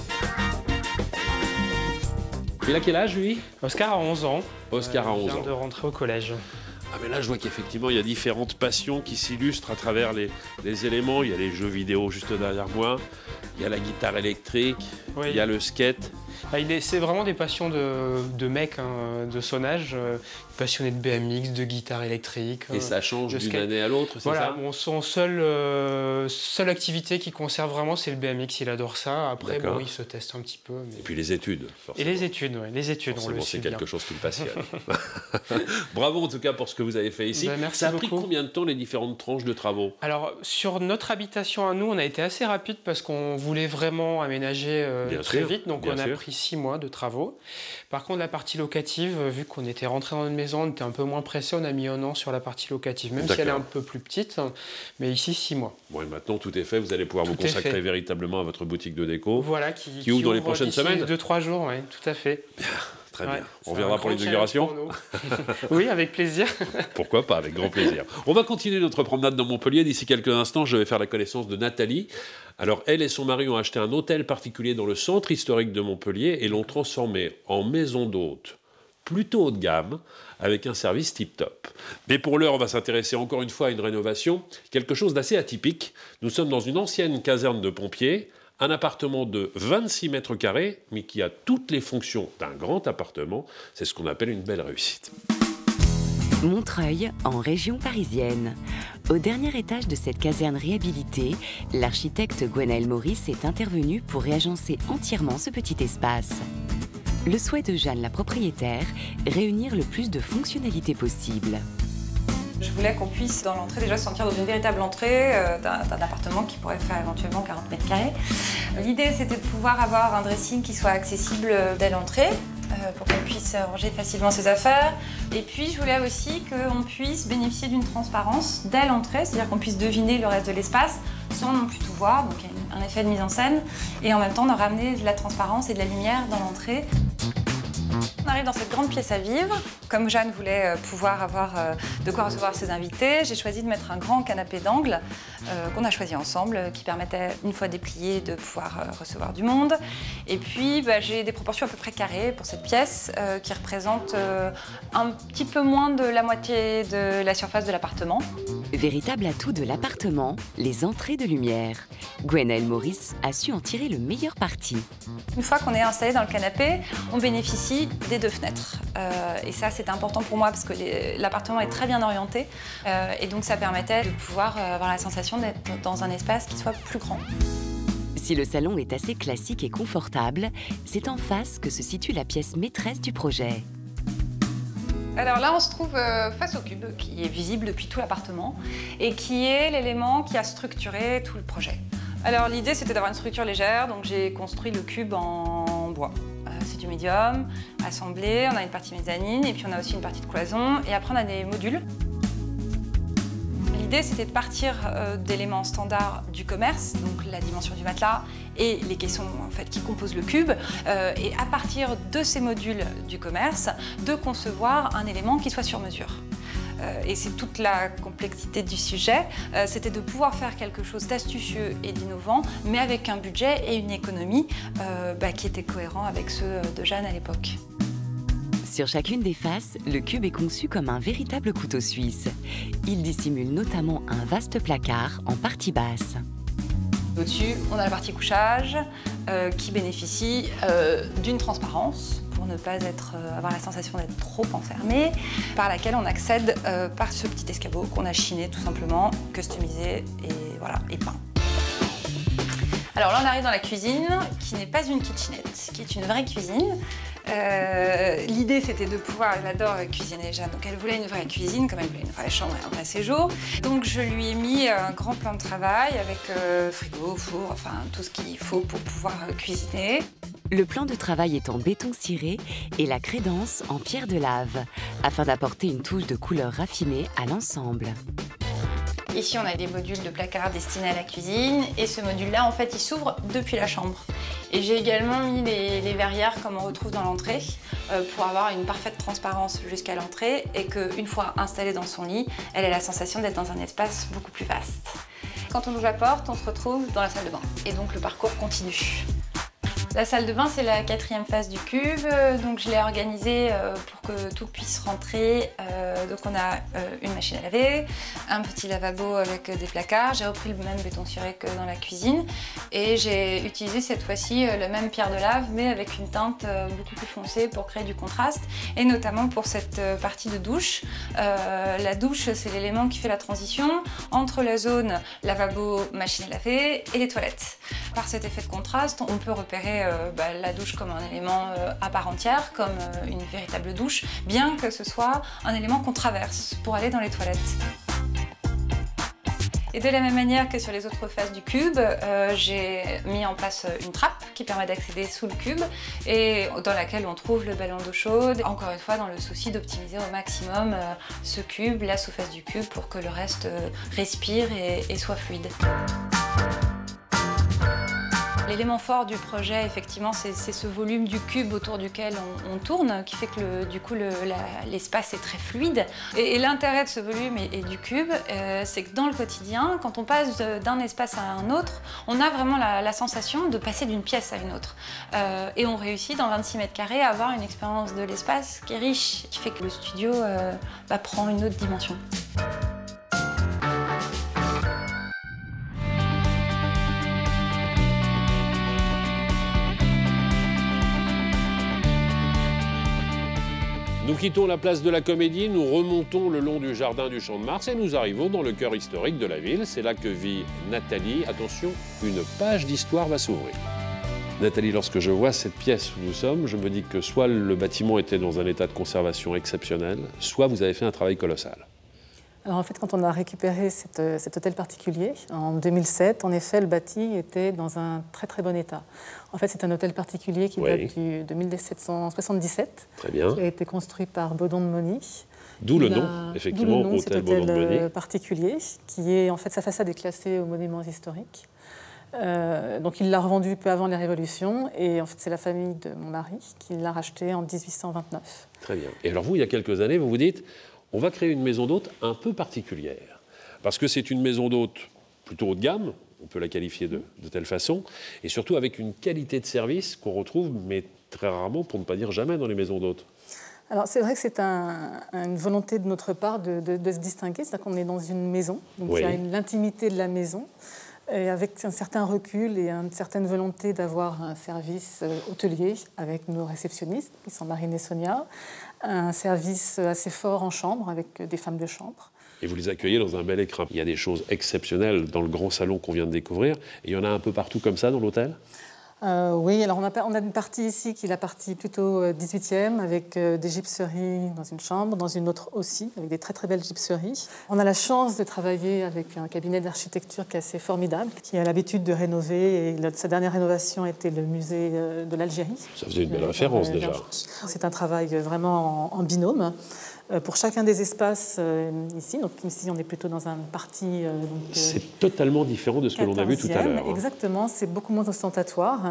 Il a quel âge lui? Oscar a 11 ans. Oscar a 11 ans. Il vient de rentrer au collège. Ah mais là je vois qu'effectivement il y a différentes passions qui s'illustrent à travers les, éléments. Il y a les jeux vidéo juste derrière moi, il y a la guitare électrique, il y a le skate. Ah, c'est vraiment des passions de, de mec, hein, de son âge, euh, passionné de BMX, de guitare électrique. Et ça change d'une année à l'autre, c'est ça bon, Son seul, euh, seule activité qu'il conserve vraiment, c'est le BMX. Il adore ça. Après, bon, il se teste un petit peu. Et puis les études, forcément. Et les études, oui, les études, on le c'est quelque chose qui le passionne. (laughs) (laughs) Bravo en tout cas pour ce que vous avez fait ici. Ben, ça a pris combien de temps les différentes tranches de travaux? Alors, sur notre habitation à nous, on a été assez rapide parce qu'on voulait vraiment aménager euh, très vite. Donc, on a pris six mois de travaux. Par contre, la partie locative, euh, vu qu'on était rentré dans une maison, on était un peu moins pressé, on a mis un an sur la partie locative, même si elle est un peu plus petite. Mais ici, six mois. Bon, et maintenant, tout est fait. Vous allez pouvoir vous consacrer véritablement à votre boutique de déco. Voilà, qui, ouvre dans les prochaines semaines Deux, trois jours, oui, tout à fait. Très bien. On viendra pour l'inauguration (laughs) Oui, avec plaisir. (laughs) Pourquoi pas, avec grand plaisir. On va continuer notre promenade dans Montpellier. D'ici quelques instants, je vais faire la connaissance de Nathalie. Alors, elle et son mari ont acheté un hôtel particulier dans le centre historique de Montpellier et l'ont transformé en maison d'hôte plutôt haut de gamme, avec un service tip-top. Mais pour l'heure, on va s'intéresser encore une fois à une rénovation, quelque chose d'assez atypique. Nous sommes dans une ancienne caserne de pompiers, un appartement de 26 mètres carrés, mais qui a toutes les fonctions d'un grand appartement. C'est ce qu'on appelle une belle réussite. Montreuil, en région parisienne. Au dernier étage de cette caserne réhabilitée, l'architecte Gwenaël Maurice est intervenu pour réagencer entièrement ce petit espace. Le souhait de Jeanne, la propriétaire, réunir le plus de fonctionnalités possible. Je voulais qu'on puisse, dans l'entrée, déjà se sentir dans une véritable entrée euh, d'un appartement qui pourrait faire éventuellement 40 mètres carrés. L'idée, c'était de pouvoir avoir un dressing qui soit accessible dès l'entrée, euh, pour qu'on puisse ranger facilement ses affaires. Et puis, je voulais aussi qu'on puisse bénéficier d'une transparence dès l'entrée, c'est-à-dire qu'on puisse deviner le reste de l'espace sans non plus tout voir, donc un effet de mise en scène, et en même temps de ramener de la transparence et de la lumière dans l'entrée. On arrive dans cette grande pièce à vivre. Comme Jeanne voulait euh, pouvoir avoir euh, de quoi recevoir ses invités, j'ai choisi de mettre un grand canapé d'angle euh, qu'on a choisi ensemble, qui permettait, une fois déplié, de pouvoir recevoir du monde. Et puis, bah, j'ai des proportions à peu près carrées pour cette pièce, qui représente un petit peu moins de la moitié de la surface de l'appartement. Véritable atout de l'appartement, les entrées de lumière. Gwenaëlle Maurice a su en tirer le meilleur parti. Une fois qu'on est installé dans le canapé, on bénéficie des deux fenêtres. Euh, et ça, c'est important pour moi parce que l'appartement est très bien orienté. Euh, et donc, ça permettait de pouvoir euh, avoir la sensation d'être dans un espace qui soit plus grand. Si le salon est assez classique et confortable, c'est en face que se situe la pièce maîtresse du projet. Alors là, on se trouve face au cube qui est visible depuis tout l'appartement et qui est l'élément qui a structuré tout le projet. Alors l'idée, c'était d'avoir une structure légère, donc j'ai construit le cube en bois du médium, assemblé, on a une partie mezzanine et puis on a aussi une partie de cloison et après on a des modules. L'idée c'était de partir euh, d'éléments standards du commerce, donc la dimension du matelas et les caissons en fait, qui composent le cube, euh, et à partir de ces modules du commerce, de concevoir un élément qui soit sur mesure. Et c'est toute la complexité du sujet, c'était de pouvoir faire quelque chose d'astucieux et d'innovant, mais avec un budget et une économie bah, qui étaient cohérents avec ceux de Jeanne à l'époque. Sur chacune des faces, le cube est conçu comme un véritable couteau suisse. Il dissimule notamment un vaste placard en partie basse. Au-dessus, on a la partie couchage euh, qui bénéficie euh, d'une transparence pour ne pas être, euh, avoir la sensation d'être trop enfermé, par laquelle on accède par ce petit escabeau qu'on a chiné tout simplement, customisé et, voilà, et peint. Alors là, on arrive dans la cuisine, qui n'est pas une kitchenette, qui est une vraie cuisine. Euh, l'idée, c'était de pouvoir, elle adore cuisiner Jeanne, donc elle voulait une vraie cuisine, comme elle voulait une vraie chambre et un vrai séjour. Donc je lui ai mis un grand plan de travail avec euh, frigo, four, enfin tout ce qu'il faut pour pouvoir euh, cuisiner. Le plan de travail est en béton ciré et la crédence en pierre de lave, afin d'apporter une touche de couleur raffinée à l'ensemble. Ici, on a des modules de placard destinés à la cuisine et ce module-là, en fait, il s'ouvre depuis la chambre. Et j'ai également mis les, verrières comme on retrouve dans l'entrée euh, pour avoir une parfaite transparence jusqu'à l'entrée et qu'une fois installée dans son lit, elle ait la sensation d'être dans un espace beaucoup plus vaste. Quand on ouvre la porte, on se retrouve dans la salle de bain et donc le parcours continue. La salle de bain, c'est la quatrième phase du cube, donc je l'ai organisée euh, pour que tout puisse rentrer. Euh, donc on a euh, une machine à laver, un petit lavabo avec des placards, j'ai repris le même béton ciré que dans la cuisine et j'ai utilisé cette fois-ci la même pierre de lave mais avec une teinte beaucoup plus foncée pour créer du contraste et notamment pour cette partie de douche. la douche, c'est l'élément qui fait la transition entre la zone lavabo, machine à laver et les toilettes. Par cet effet de contraste, on peut repérer euh, bah, la douche comme un élément euh, à part entière, comme euh, une véritable douche, bien que ce soit un élément qu'on traverse pour aller dans les toilettes. Et de la même manière que sur les autres faces du cube, j'ai mis en place une trappe qui permet d'accéder sous le cube et dans laquelle on trouve le ballon d'eau chaude. Encore une fois, dans le souci d'optimiser au maximum ce cube, la sous-face du cube, pour que le reste respire et soit fluide. L'élément fort du projet, effectivement, c'est ce volume du cube autour duquel on, tourne, qui fait que du coup l'espace est très fluide. Et, l'intérêt de ce volume et, du cube, euh, c'est que dans le quotidien, quand on passe d'un espace à un autre, on a vraiment la, sensation de passer d'une pièce à une autre. Euh, et on réussit dans 26 mètres carrés à avoir une expérience de l'espace qui est riche, qui fait que le studio euh, bah, prend une autre dimension. Nous quittons la place de la Comédie, nous remontons le long du jardin du Champ de Mars et nous arrivons dans le cœur historique de la ville. C'est là que vit Nathalie. Attention, une page d'histoire va s'ouvrir. Nathalie, lorsque je vois cette pièce où nous sommes, je me dis que soit le bâtiment était dans un état de conservation exceptionnel, soit vous avez fait un travail colossal. Alors en fait, quand on a récupéré euh, cet hôtel particulier, en 2007, en effet, le bâti était dans un très très bon état. En fait, c'est un hôtel particulier qui date de 1777, très bien. qui a été construit par Baudon de Moni. D'où le nom, effectivement, hôtel, hôtel euh, particulier, qui est en fait sa façade est classée aux monuments historiques. Euh, donc il l'a revendu peu avant les révolutions et en fait c'est la famille de mon mari qui l'a racheté en 1829. Très bien. Et alors vous, il y a quelques années, vous vous dites, on va créer une maison d'hôte un peu particulière. Parce que c'est une maison d'hôte plutôt haut de gamme, on peut la qualifier de, telle façon, et surtout avec une qualité de service qu'on retrouve, mais très rarement, pour ne pas dire jamais, dans les maisons d'hôtes. Alors c'est vrai que c'est une volonté de notre part de, se distinguer, c'est-à-dire qu'on est dans une maison, donc il y a l'intimité de la maison, et avec un certain recul et une certaine volonté d'avoir un service euh, hôtelier avec nos réceptionnistes, qui sont Marine et Sonia, un service assez fort en chambre avec des femmes de chambre. Et vous les accueillez dans un bel écran. Il y a des choses exceptionnelles dans le grand salon qu'on vient de découvrir. Et il y en a un peu partout comme ça dans l'hôtel? Euh, oui, alors on a, on a, une partie ici qui est la partie plutôt 18e euh, avec euh, des gypseries dans une chambre, dans une autre aussi avec des très très belles gypseries. On a la chance de travailler avec un cabinet d'architecture qui est assez formidable, qui a l'habitude de rénover et sa dernière rénovation était le musée de l'Algérie. Ça faisait une belle référence déjà. C'est un travail vraiment en binôme. Pour chacun des espaces euh, ici. Donc ici, on est plutôt dans un parti. Euh, c'est totalement différent de ce que l'on a vu tout à l'heure. Exactement, c'est beaucoup moins ostentatoire.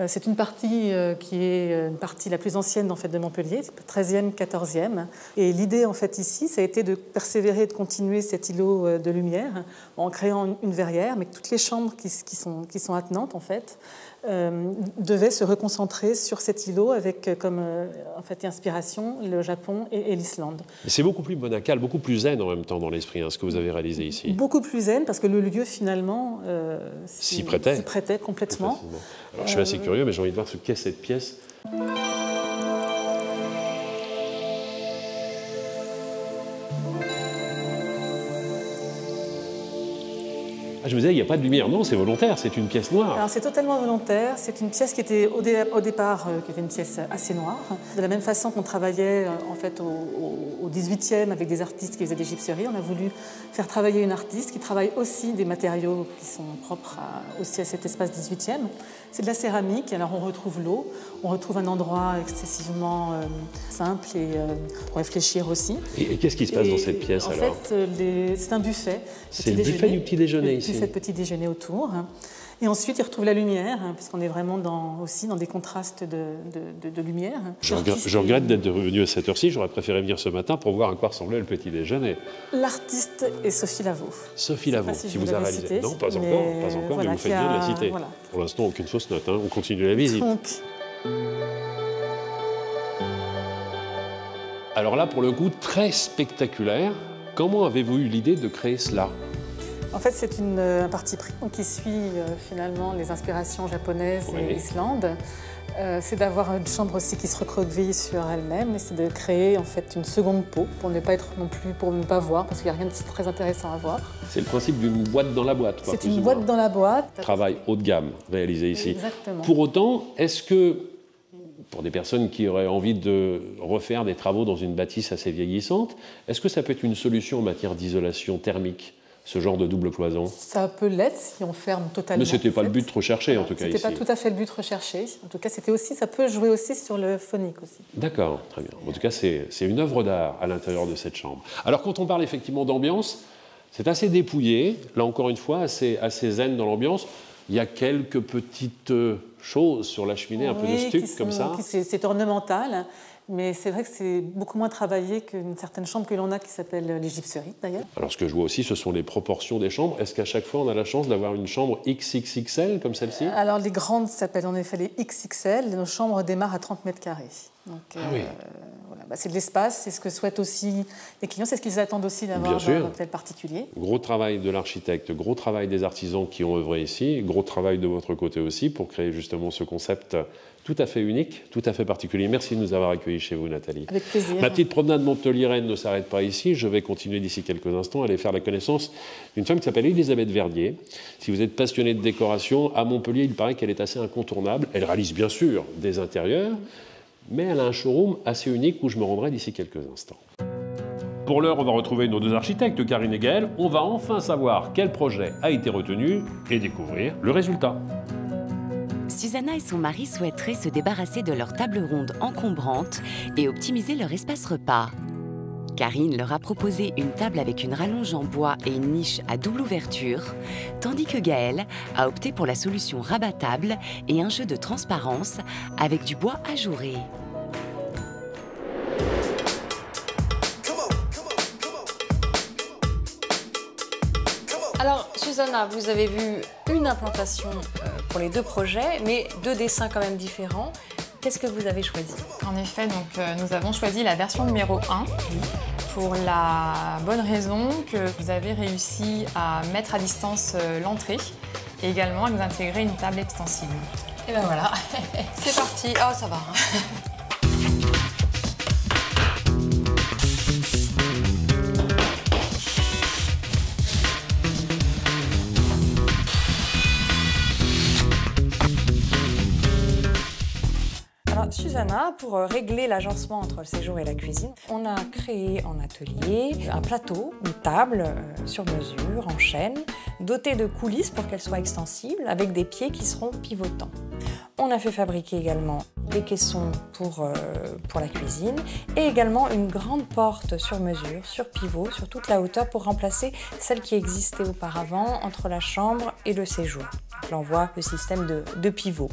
Euh, c'est une partie euh, qui est euh, une partie la plus ancienne en fait, de Montpellier, 13e, 14e. Et l'idée en fait ici, ça a été de persévérer, de continuer cet îlot de lumière en créant une verrière, mais toutes les chambres qui, sont, qui sont attenantes en fait euh, devait se reconcentrer sur cet îlot avec euh, comme euh, en fait, inspiration le Japon et, l'Islande. C'est beaucoup plus monacal, beaucoup plus zen en même temps dans l'esprit, hein, ce que vous avez réalisé ici. Beaucoup plus zen parce que le lieu finalement s'y prêtait. prêtait complètement. Alors, je suis assez curieux, mais j'ai envie de voir ce qu'est cette pièce. Ah, je me disais, il n'y a pas de lumière. Non, c'est volontaire, c'est une pièce noire. c'est totalement volontaire. C'est une pièce qui était au, départ euh, qui était une pièce assez noire. De la même façon qu'on travaillait euh, en fait au, 18e avec des artistes qui faisaient des gypseries, on a voulu faire travailler une artiste qui travaille aussi des matériaux qui sont propres aussi à cet espace 18e. C'est de la céramique, alors on retrouve l'eau, on retrouve un endroit excessivement euh, simple et pour réfléchir aussi. Et, qu'est-ce qui se passe dans cette pièce alors En fait, c'est un buffet. C'est le buffet du petit déjeuner ici fait petit déjeuner autour. Et ensuite, il retrouve la lumière, hein, puisqu'on est vraiment dans, aussi dans des contrastes de, lumière. Je regrette, d'être revenu à cette heure-ci. J'aurais préféré venir ce matin pour voir à quoi ressemblait le petit déjeuner. L'artiste est Sophie Lavaux. Sophie Lavaux, qui vous, a réalisé. non, pas encore, pas encore, mais vous faites bien de la citer. Pour l'instant, aucune fausse note. Hein. On continue la visite. Alors là, pour le coup, très spectaculaire. Comment avez-vous eu l'idée de créer cela? En fait, c'est euh, un parti pris qui suit euh, finalement les inspirations japonaises et l'Islande. Euh, c'est d'avoir une chambre aussi qui se recroqueville sur elle-même et c'est de créer en fait une seconde peau pour ne pas être non plus pour ne pas voir parce qu'il n'y a rien de très intéressant à voir. C'est le principe d'une boîte dans la boîte. C'est une boîte dans la boîte. Travail haut de gamme réalisé ici. Exactement. Pour autant, est-ce que pour des personnes qui auraient envie de refaire des travaux dans une bâtisse assez vieillissante, est-ce que ça peut être une solution en matière d'isolation thermique? Ce genre de double cloison Ça peut l'être si on ferme totalement. Mais ce n'était pas le but recherché en tout cas ici. C'était pas tout à fait le but recherché. En tout cas, c'était aussi, ça peut jouer aussi sur le phonique aussi. D'accord, très bien. En tout cas, c'est une œuvre d'art à l'intérieur de cette chambre. Alors, quand on parle effectivement d'ambiance, c'est assez dépouillé. Là encore une fois, assez, assez zen dans l'ambiance. Il y a quelques petites euh, choses sur la cheminée, un peu de stuc comme ça. C'est ornemental. Mais c'est vrai que c'est beaucoup moins travaillé qu'une certaine chambre que l'on a qui s'appelle l'égypterie d'ailleurs. Alors ce que je vois aussi, ce sont les proportions des chambres. Est-ce qu'à chaque fois on a la chance d'avoir une chambre XXXL comme celle-ci? Alors les grandes s'appellent en effet les XXL. Nos chambres démarrent à 30 mètres carrés. Donc, ah oui. Euh, voilà. bah, c'est de l'espace, c'est ce que souhaitent aussi les clients, c'est ce qu'ils attendent aussi d'avoir un hôtel particulier. Gros travail de l'architecte, gros travail des artisans qui ont œuvré ici, gros travail de votre côté aussi pour créer justement ce concept tout à fait unique, tout à fait particulier. Merci de nous avoir accueillis chez vous, Nathalie. Avec plaisir. Ma petite promenade Montpellier-Rennes ne s'arrête pas ici. Je vais continuer d'ici quelques instants, aller faire la connaissance d'une femme qui s'appelle Elisabeth Verdier. Si vous êtes passionné de décoration, à Montpellier, il paraît qu'elle est assez incontournable. Elle réalise bien sûr des intérieurs, mais elle a un showroom assez unique où je me rendrai d'ici quelques instants. Pour l'heure, on va retrouver nos deux architectes, Karine et Gaël. On va enfin savoir quel projet a été retenu et découvrir le résultat. Susanna et son mari souhaiteraient se débarrasser de leur table ronde encombrante et optimiser leur espace repas. Karine leur a proposé une table avec une rallonge en bois et une niche à double ouverture, tandis que Gaël a opté pour la solution rabattable et un jeu de transparence avec du bois ajouré. Alors, Susanna, vous avez vu une implantation euh, pour les deux projets, mais deux dessins quand même différents. Qu'est-ce que vous avez choisi? En effet, donc, euh, nous avons choisi la version numéro 1 pour la bonne raison que vous avez réussi à mettre à distance euh, l'entrée et également à nous intégrer une table extensible. Et ben voilà, (laughs) c'est parti. Oh, ça va. Hein. (laughs) Pour euh, régler l'agencement entre le séjour et la cuisine, on a créé en atelier un plateau, une table euh, sur mesure, en chaîne, dotée de coulisses pour qu'elle soit extensible, avec des pieds qui seront pivotants. On a fait fabriquer également des caissons pour, euh, pour la cuisine et également une grande porte sur mesure, sur pivot, sur toute la hauteur pour remplacer celle qui existait auparavant entre la chambre et le séjour. l'on voit le système de, de pivot.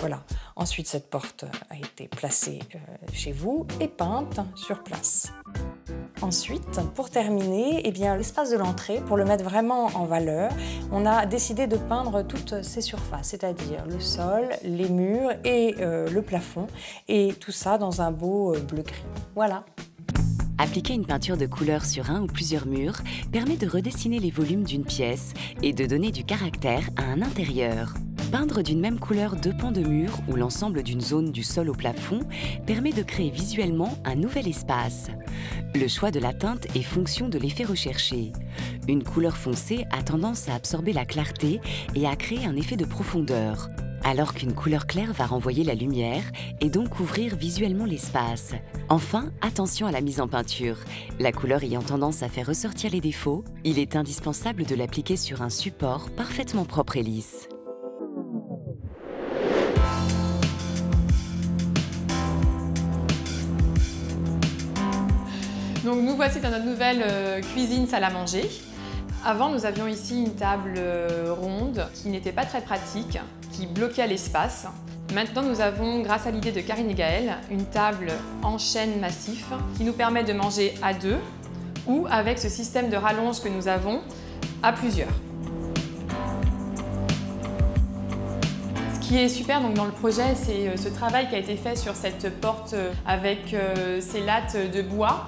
Voilà. Ensuite, cette porte a été placée euh, chez vous et peinte sur place. Ensuite, pour terminer, eh l'espace de l'entrée, pour le mettre vraiment en valeur, on a décidé de peindre toutes ces surfaces, c'est-à-dire le sol, les murs et euh, le plafond, et tout ça dans un beau euh, bleu-gris. Voilà. Appliquer une peinture de couleur sur un ou plusieurs murs permet de redessiner les volumes d'une pièce et de donner du caractère à un intérieur. Peindre d'une même couleur deux pans de mur ou l'ensemble d'une zone du sol au plafond permet de créer visuellement un nouvel espace. Le choix de la teinte est fonction de l'effet recherché. Une couleur foncée a tendance à absorber la clarté et à créer un effet de profondeur, alors qu'une couleur claire va renvoyer la lumière et donc couvrir visuellement l'espace. Enfin, attention à la mise en peinture. La couleur ayant tendance à faire ressortir les défauts, il est indispensable de l'appliquer sur un support parfaitement propre et lisse. Nous voici dans notre nouvelle euh, cuisine salle à manger. Avant, nous avions ici une table euh, ronde qui n'était pas très pratique, qui bloquait l'espace. Maintenant, nous avons, grâce à l'idée de Karine et Gaël, une table en chêne massif qui nous permet de manger à deux ou avec ce système de rallonge que nous avons à plusieurs. Ce qui est super donc, dans le projet, c'est euh, ce travail qui a été fait sur cette porte avec ces lattes de bois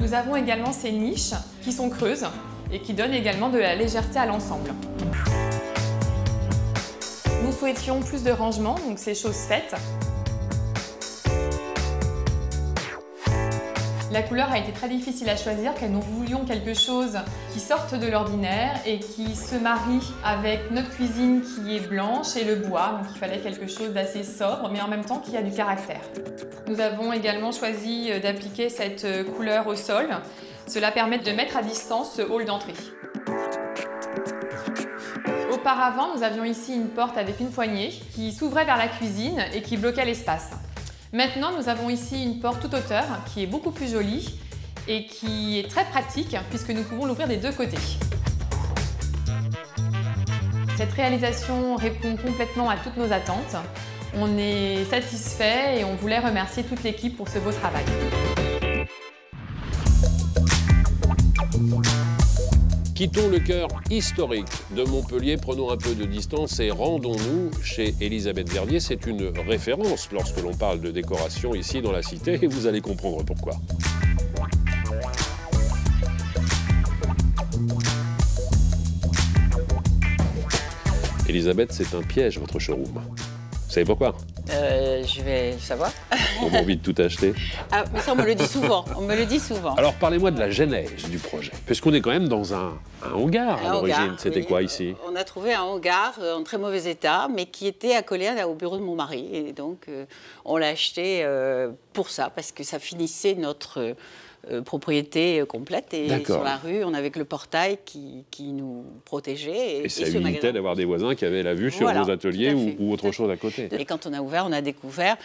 nous avons également ces niches qui sont creuses et qui donnent également de la légèreté à l'ensemble. Nous souhaitions plus de rangement, donc c'est chose faite. La couleur a été très difficile à choisir car nous voulions quelque chose qui sorte de l'ordinaire et qui se marie avec notre cuisine qui est blanche et le bois. Donc il fallait quelque chose d'assez sobre mais en même temps qui a du caractère. Nous avons également choisi d'appliquer cette couleur au sol. Cela permet de mettre à distance ce hall d'entrée. Auparavant, nous avions ici une porte avec une poignée qui s'ouvrait vers la cuisine et qui bloquait l'espace. Maintenant, nous avons ici une porte toute hauteur qui est beaucoup plus jolie et qui est très pratique puisque nous pouvons l'ouvrir des deux côtés. Cette réalisation répond complètement à toutes nos attentes. On est satisfait et on voulait remercier toute l'équipe pour ce beau travail. Quittons le cœur historique de Montpellier, prenons un peu de distance et rendons-nous chez Elisabeth Verdier. C'est une référence lorsque l'on parle de décoration ici dans la cité et vous allez comprendre pourquoi. Elisabeth, c'est un piège votre showroom. Vous savez pourquoi? Euh, Je vais savoir. On a envie de tout acheter. Ah, mais ça, on me le dit souvent. On me le dit souvent. Alors, parlez-moi de la genèse du projet. Puisqu'on est quand même dans un, hangar à l'origine. C'était quoi ici? On a trouvé un hangar euh, en très mauvais état, mais qui était accolé au bureau de mon mari. Et donc, euh, on l'a acheté pour ça, parce que ça finissait notre euh, propriété complète. Et sur la rue, on avait que le portail qui, nous protégeait. Et, ça évitait d'avoir des voisins qui avaient la vue sur vos ateliers ou, autre chose à côté. Et quand on a ouvert, on a découvert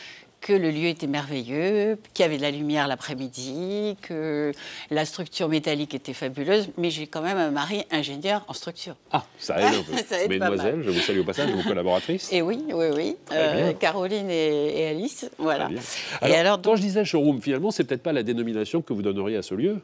que le lieu était merveilleux, qu'il y avait de la lumière l'après-midi, que la structure métallique était fabuleuse, mais j'ai quand même un mari ingénieur en structure. Ah, ça aide un peu. (laughs) ça Mesdemoiselles, je vous salue au passage, vos collaboratrices. Et oui, oui, oui. Euh, Caroline et, Alice, voilà. Alors, et alors, quand je disais showroom, finalement, c'est peut-être pas la dénomination que vous donneriez à ce lieu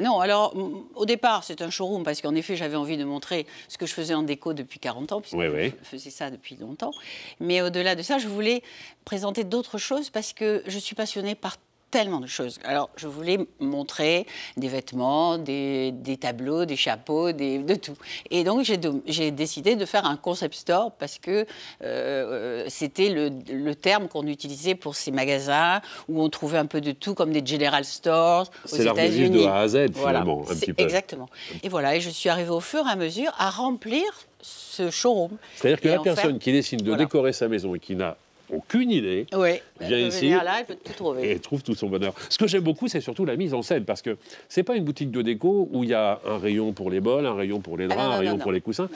non, alors au départ, c'est un showroom parce qu'en effet, j'avais envie de montrer ce que je faisais en déco depuis 40 ans, puisque je faisais ça depuis longtemps. Mais au-delà de ça, je voulais présenter d'autres choses parce que je suis passionnée par tellement de choses. Alors, je voulais montrer des vêtements, des, tableaux, des chapeaux, des, de tout. Et donc, j'ai décidé de faire un concept store parce que euh, c'était le, terme qu'on utilisait pour ces magasins où on trouvait un peu de tout, comme des general stores aux États-Unis. de A à Z, finalement, un petit peu. Exactement. Et voilà, et je suis arrivée au fur et à mesure à remplir ce showroom. C'est-à-dire que la personne qui décide de décorer sa maison et qui n'a aucune idée, oui, vient ici là, peut tout trouver. et trouve tout son bonheur. Ce que j'aime beaucoup, c'est surtout la mise en scène, parce que c'est pas une boutique de déco où il y a un rayon pour les bols, un rayon pour les draps, ah un rayon pour les coussins.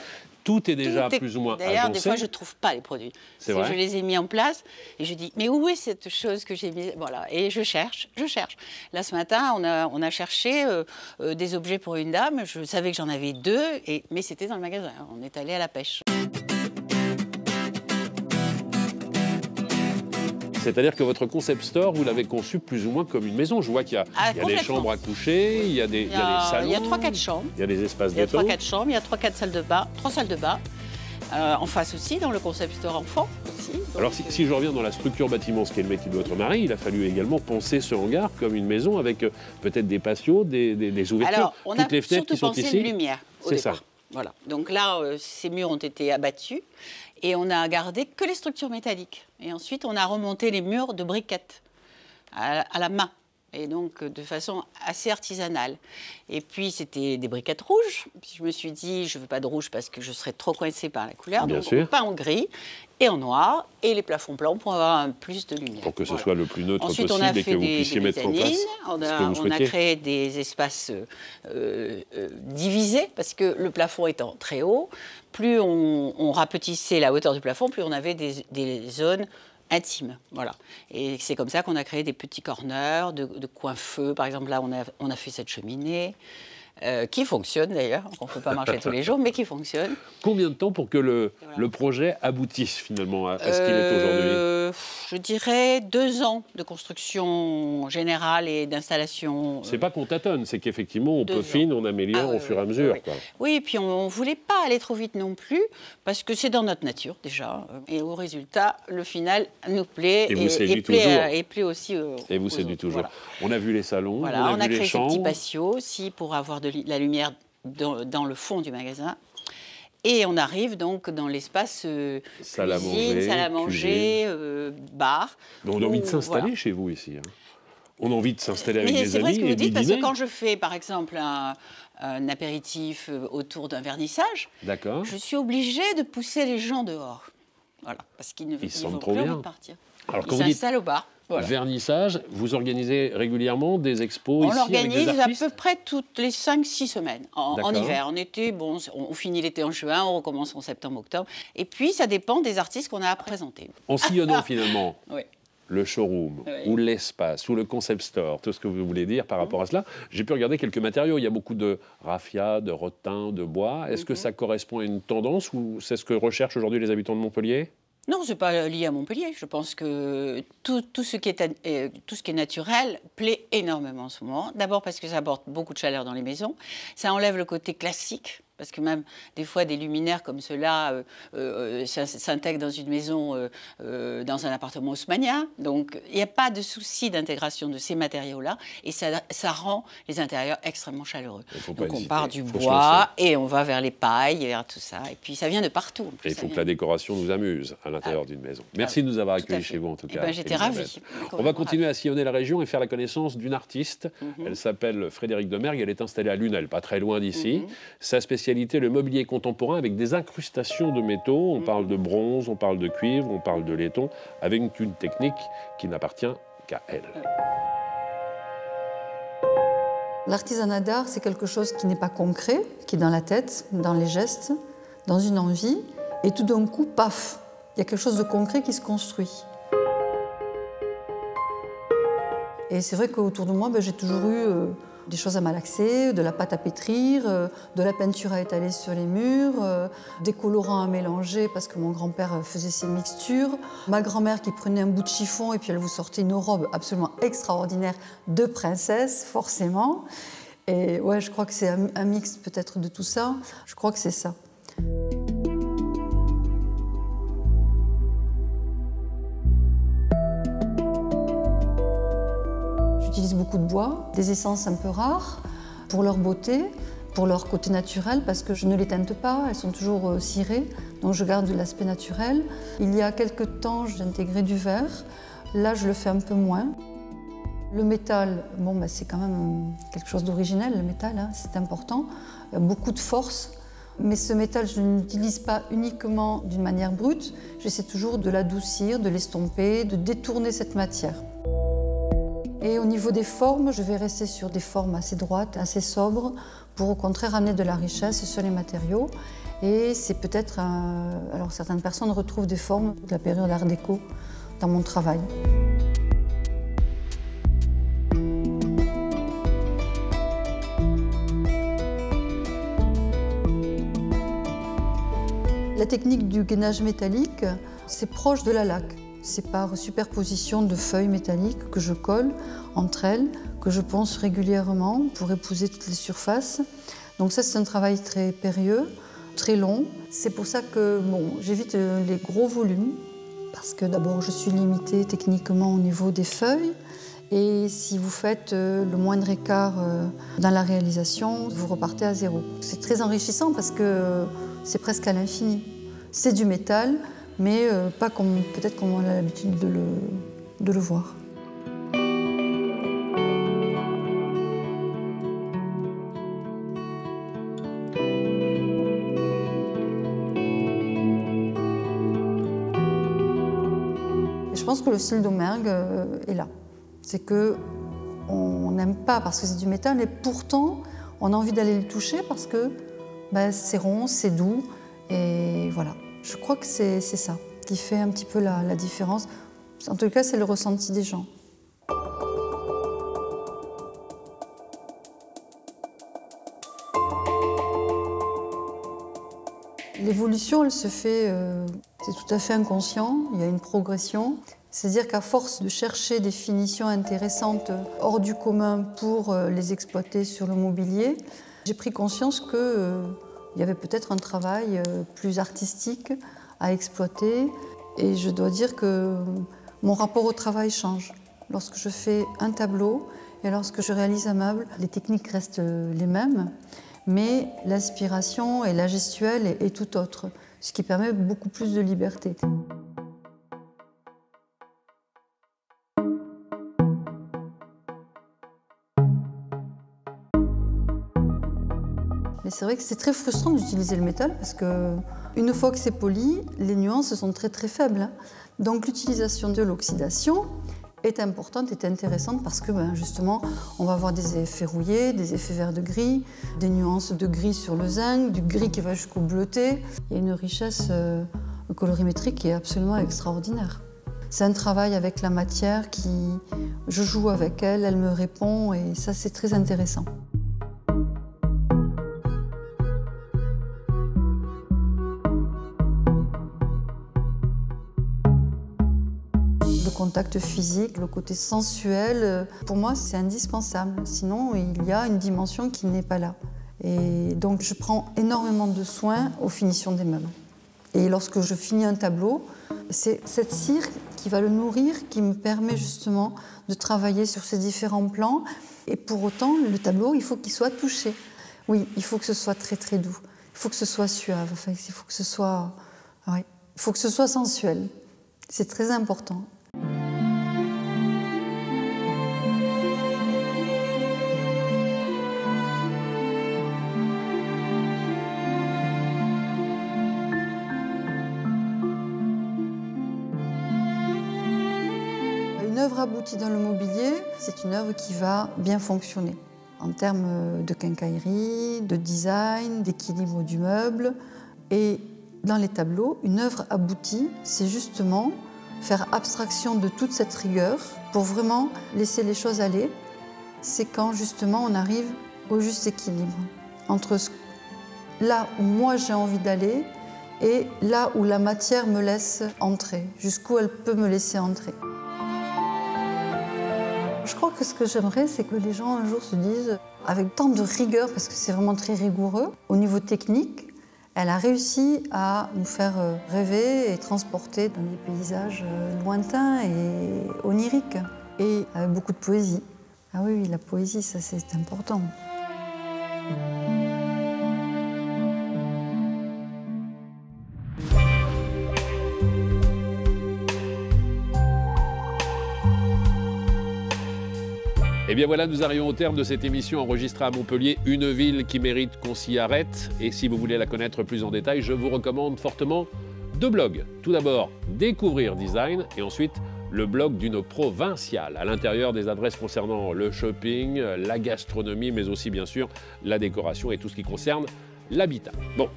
tout est déjà plus ou moins D'ailleurs, des fois, je ne trouve pas les produits. C'est vrai. Je les ai mis en place et je dis, mais où est cette chose que j'ai mise? Voilà, et je cherche, je cherche. Là, ce matin, on a, on a cherché euh, euh, des objets pour une dame. Je savais que j'en avais deux, et, mais c'était dans le magasin. On est allé à la pêche. C'est-à-dire que votre concept store, vous l'avez conçu plus ou moins comme une maison. Je vois qu'il y a, ah, des chambres à coucher, il y a des, il y a, salons. Il y a 3-4 chambres. Il y a des espaces Il y a 3-4 chambres, il y a 3-4 salles de bain, 3 salles de bain. Euh, en face aussi, dans le concept store enfant aussi. Alors si, je reviens dans la structure bâtiment, ce qui est le métier de votre mari, il a fallu également penser ce hangar comme une maison avec euh, peut-être des patios, des, des, ouvertures, Alors, on toutes a les fenêtres qui sont pensé ici. Une lumière. C'est ça. Voilà. Donc là, euh, ces murs ont été abattus et on a gardé que les structures métalliques. Et ensuite, on a remonté les murs de briquettes à, la main et donc de façon assez artisanale. Et puis c'était des briquettes rouges. je me suis dit, je ne veux pas de rouge parce que je serais trop coincée par la couleur. Bien donc sûr. pas en gris et en noir et les plafonds blancs pour avoir un plus de lumière. Pour que ce soit le plus neutre Ensuite, possible on a et que vous des, puissiez des mettre en place on a, on a créé des espaces euh, euh, divisés parce que le plafond étant très haut, plus on, on rapetissait la hauteur du plafond, plus on avait des, des zones intimes. Voilà. Et c'est comme ça qu'on a créé des petits corners de, de coins feu. Par exemple, là, on a fait cette cheminée. Euh, qui fonctionne d'ailleurs, qu'on ne peut pas marcher tous les jours, mais qui fonctionne. Combien de temps pour que le, le projet aboutisse finalement à, à ce qu'il est aujourd'hui Euh, Je dirais deux ans de construction générale et d'installation. C'est pas qu'on tâtonne, c'est qu'effectivement on peaufine, on améliore Ah au fur et à mesure. oui. quoi. Oui, et puis on ne voulait pas aller trop vite non plus, parce que c'est dans notre nature déjà. Et au résultat, le final nous plaît Et vous séduit plaît, toujours. euh, et plaît aussi Et vous séduit toujours. Voilà. On a vu les salons, Voilà, on a on a vu les créé petits chambres. patios aussi pour avoir de la lumière dans, dans le fond du magasin. Et on arrive donc dans l'espace euh, Salle à cuisine, manger, salle à manger, euh, bar. Donc, on a envie de s'installer voilà. chez vous ici. hein. On a envie de s'installer avec des c'est vrai amis ce que vous dites, parce que quand je fais par exemple un, un apéritif euh, autour d'un vernissage, D'accord. je suis obligée de pousser les gens dehors. Voilà, parce qu'ils ne Ils ils trop plus envie de partir. Alors, Ils vous dites s'installent au bar. Voilà. vernissage, vous organisez régulièrement des expos On ici avec l'organise des à peu près toutes les 5-6 semaines. En, hiver, en été, bon, on, on finit l'été en juin, on recommence en septembre-octobre. Et puis, ça dépend des artistes qu'on a à présenter. En sillonnant (laughs) finalement Oui. le showroom Oui. ou l'espace ou le concept store, tout ce que vous voulez dire par rapport à cela, j'ai pu regarder quelques matériaux. Il y a beaucoup de raffia, de rotin, de bois. Est-ce que ça correspond à une tendance ou c'est ce que recherchent aujourd'hui les habitants de Montpellier? Non, c'est pas lié à Montpellier. Je pense que tout, tout ce qui est, euh, tout ce qui est naturel plaît énormément en ce moment. D'abord parce que ça apporte beaucoup de chaleur dans les maisons. Ça enlève le côté classique. Parce que même des fois, des luminaires comme ceux-là euh, euh, s'in- s'intègrent dans une maison, euh, euh, dans un appartement haussmannien. Donc, il n'y a pas de souci d'intégration de ces matériaux-là. Et ça, ça rend les intérieurs extrêmement chaleureux. Donc, on hésiter, part du bois et on va vers les pailles, vers tout ça. Et puis, ça vient de partout. plus, Et il faut que la décoration nous amuse à l'intérieur d'une maison. Merci de nous avoir Ah. Accueillis chez vous en tout Eh cas. ben, j'étais ravie. On va continuer à sillonner la région et faire la connaissance d'une artiste. Mhm. Elle s'appelle Frédéric Demergue. Elle est installée à Lunel, pas très loin d'ici. Mhm. Sa spécialité, le mobilier contemporain avec des incrustations de métaux. On parle de bronze, on parle de cuivre, on parle de laiton, avec une technique qui n'appartient qu'à elle. L'artisanat d'art, c'est quelque chose qui n'est pas concret, qui est dans la tête, dans les gestes, dans une envie, et tout d'un coup, paf, il y a quelque chose de concret qui se construit. Et c'est vrai qu'autour de moi, ben, j'ai toujours eu euh, des choses à malaxer, de la pâte à pétrir, euh, de la peinture à étaler sur les murs, euh, des colorants à mélanger parce que mon grand-père faisait ces mixtures, ma grand-mère qui prenait un bout de chiffon et puis elle vous sortait une robe absolument extraordinaire de princesse, forcément. Et ouais, je crois que c'est un mix peut-être de tout ça. Je crois que c'est ça. Beaucoup de bois, des essences un peu rares pour leur beauté, pour leur côté naturel, parce que je ne les teinte pas, elles sont toujours euh, cirées, donc je garde l'aspect naturel. Il y a quelques temps, j'ai intégré du verre. Là, je le fais un peu moins. Le métal, bon, bah, c'est quand même quelque chose d'original, le métal, hein, c'est important. Il y a beaucoup de force. Mais ce métal, je ne l'utilise pas uniquement d'une manière brute. J'essaie toujours de l'adoucir, de l'estomper, de détourner cette matière. Et au niveau des formes, je vais rester sur des formes assez droites, assez sobres, pour au contraire amener de la richesse sur les matériaux. Et c'est peut-être... alors certaines personnes retrouvent des formes de la période art déco dans mon travail. La technique du gainage métallique, c'est proche de la laque. C'est par superposition de feuilles métalliques que je colle entre elles, que je ponce régulièrement pour épouser toutes les surfaces. Donc ça, c'est un travail très périlleux, très long. C'est pour ça que bon, j'évite euh, les gros volumes, parce que d'abord, je suis limitée techniquement au niveau des feuilles. Et si vous faites euh, le moindre écart euh, dans la réalisation, vous repartez à zéro. C'est très enrichissant parce que c'est presque à l'infini. C'est du métal, mais euh, pas comme peut-être comme on a l'habitude de le, voir. Je pense que le style d'Omergue euh, est là. C'est que on n'aime pas parce que c'est du métal, mais pourtant on a envie d'aller le toucher parce que ben, c'est rond, c'est doux, et voilà. Je crois que c'est ça qui fait un petit peu la, différence. En tout cas, c'est le ressenti des gens. L'évolution, elle se fait, euh, c'est tout à fait inconscient, il y a une progression. C'est-à-dire qu'à force de chercher des finitions intéressantes hors du commun pour euh, les exploiter sur le mobilier, j'ai pris conscience que euh, il y avait peut-être un travail euh, plus artistique à exploiter. Et je dois dire que mon rapport au travail change. Lorsque je fais un tableau et lorsque je réalise un meuble, les techniques restent les mêmes, mais l'inspiration et la gestuelle est tout autre, ce qui permet beaucoup plus de liberté. C'est vrai que c'est très frustrant d'utiliser le métal parce que une fois que c'est poli, les nuances sont très très faibles. Hein. Donc l'utilisation de l'oxydation est importante, est intéressante parce que ben, justement, on va avoir des effets rouillés, des effets vert de gris, des nuances de gris sur le zinc, du gris qui va jusqu'au bleuté. Il y a une richesse euh, colorimétrique qui est absolument extraordinaire. C'est un travail avec la matière qui, je joue avec elle, elle me répond et ça c'est très intéressant. Contact physique, le côté sensuel, euh, pour moi c'est indispensable. Sinon il y a une dimension qui n'est pas là. Et donc je prends énormément de soins aux finitions des meubles. Et lorsque je finis un tableau, c'est cette cire qui va le nourrir, qui me permet justement de travailler sur ces différents plans. Et pour autant, le tableau, il faut qu'il soit touché. Oui, il faut que ce soit très très doux. Il faut que ce soit suave. Il faut que ce soit, il faut que ce soit sensuel. C'est très important. Abouti dans le mobilier, c'est une œuvre qui va bien fonctionner en termes de quincaillerie, de design, d'équilibre du meuble. Et dans les tableaux, une œuvre aboutie, c'est justement faire abstraction de toute cette rigueur pour vraiment laisser les choses aller. C'est quand justement on arrive au juste équilibre entre là où moi j'ai envie d'aller et là où la matière me laisse entrer, jusqu'où elle peut me laisser entrer. Je crois que ce que j'aimerais, c'est que les gens un jour se disent, avec tant de rigueur, parce que c'est vraiment très rigoureux, au niveau technique, elle a réussi à nous faire euh, rêver et transporter dans des paysages euh, lointains et oniriques, et avec beaucoup de poésie. Ah oui, la poésie, ça c'est important. Et eh bien voilà, nous arrivons au terme de cette émission enregistrée à Montpellier, une ville qui mérite qu'on s'y arrête. Et si vous voulez la connaître plus en détail, je vous recommande fortement deux blogs. Tout d'abord, Découvrir Design et ensuite le blog d'une provinciale, à l'intérieur des adresses concernant le shopping, la gastronomie, mais aussi bien sûr la décoration et tout ce qui concerne l'habitat. Bon,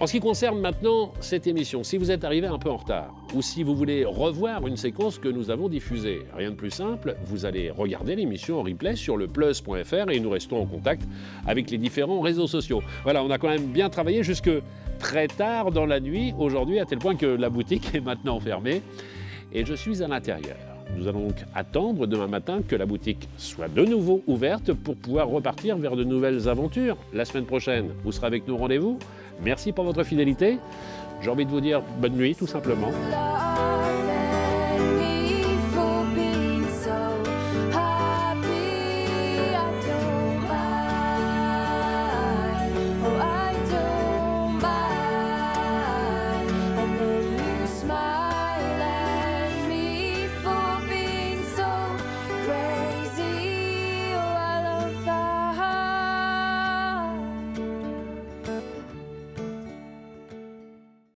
En ce qui concerne maintenant cette émission, si vous êtes arrivé un peu en retard ou si vous voulez revoir une séquence que nous avons diffusée, rien de plus simple, vous allez regarder l'émission en replay sur le plus.fr et nous restons en contact avec les différents réseaux sociaux. Voilà, on a quand même bien travaillé jusque très tard dans la nuit aujourd'hui, à tel point que la boutique est maintenant fermée et je suis à l'intérieur. Nous allons donc attendre demain matin que la boutique soit de nouveau ouverte pour pouvoir repartir vers de nouvelles aventures. La semaine prochaine, vous serez avec nous au rendez-vous. Merci pour votre fidélité. J'ai envie de vous dire bonne nuit tout simplement.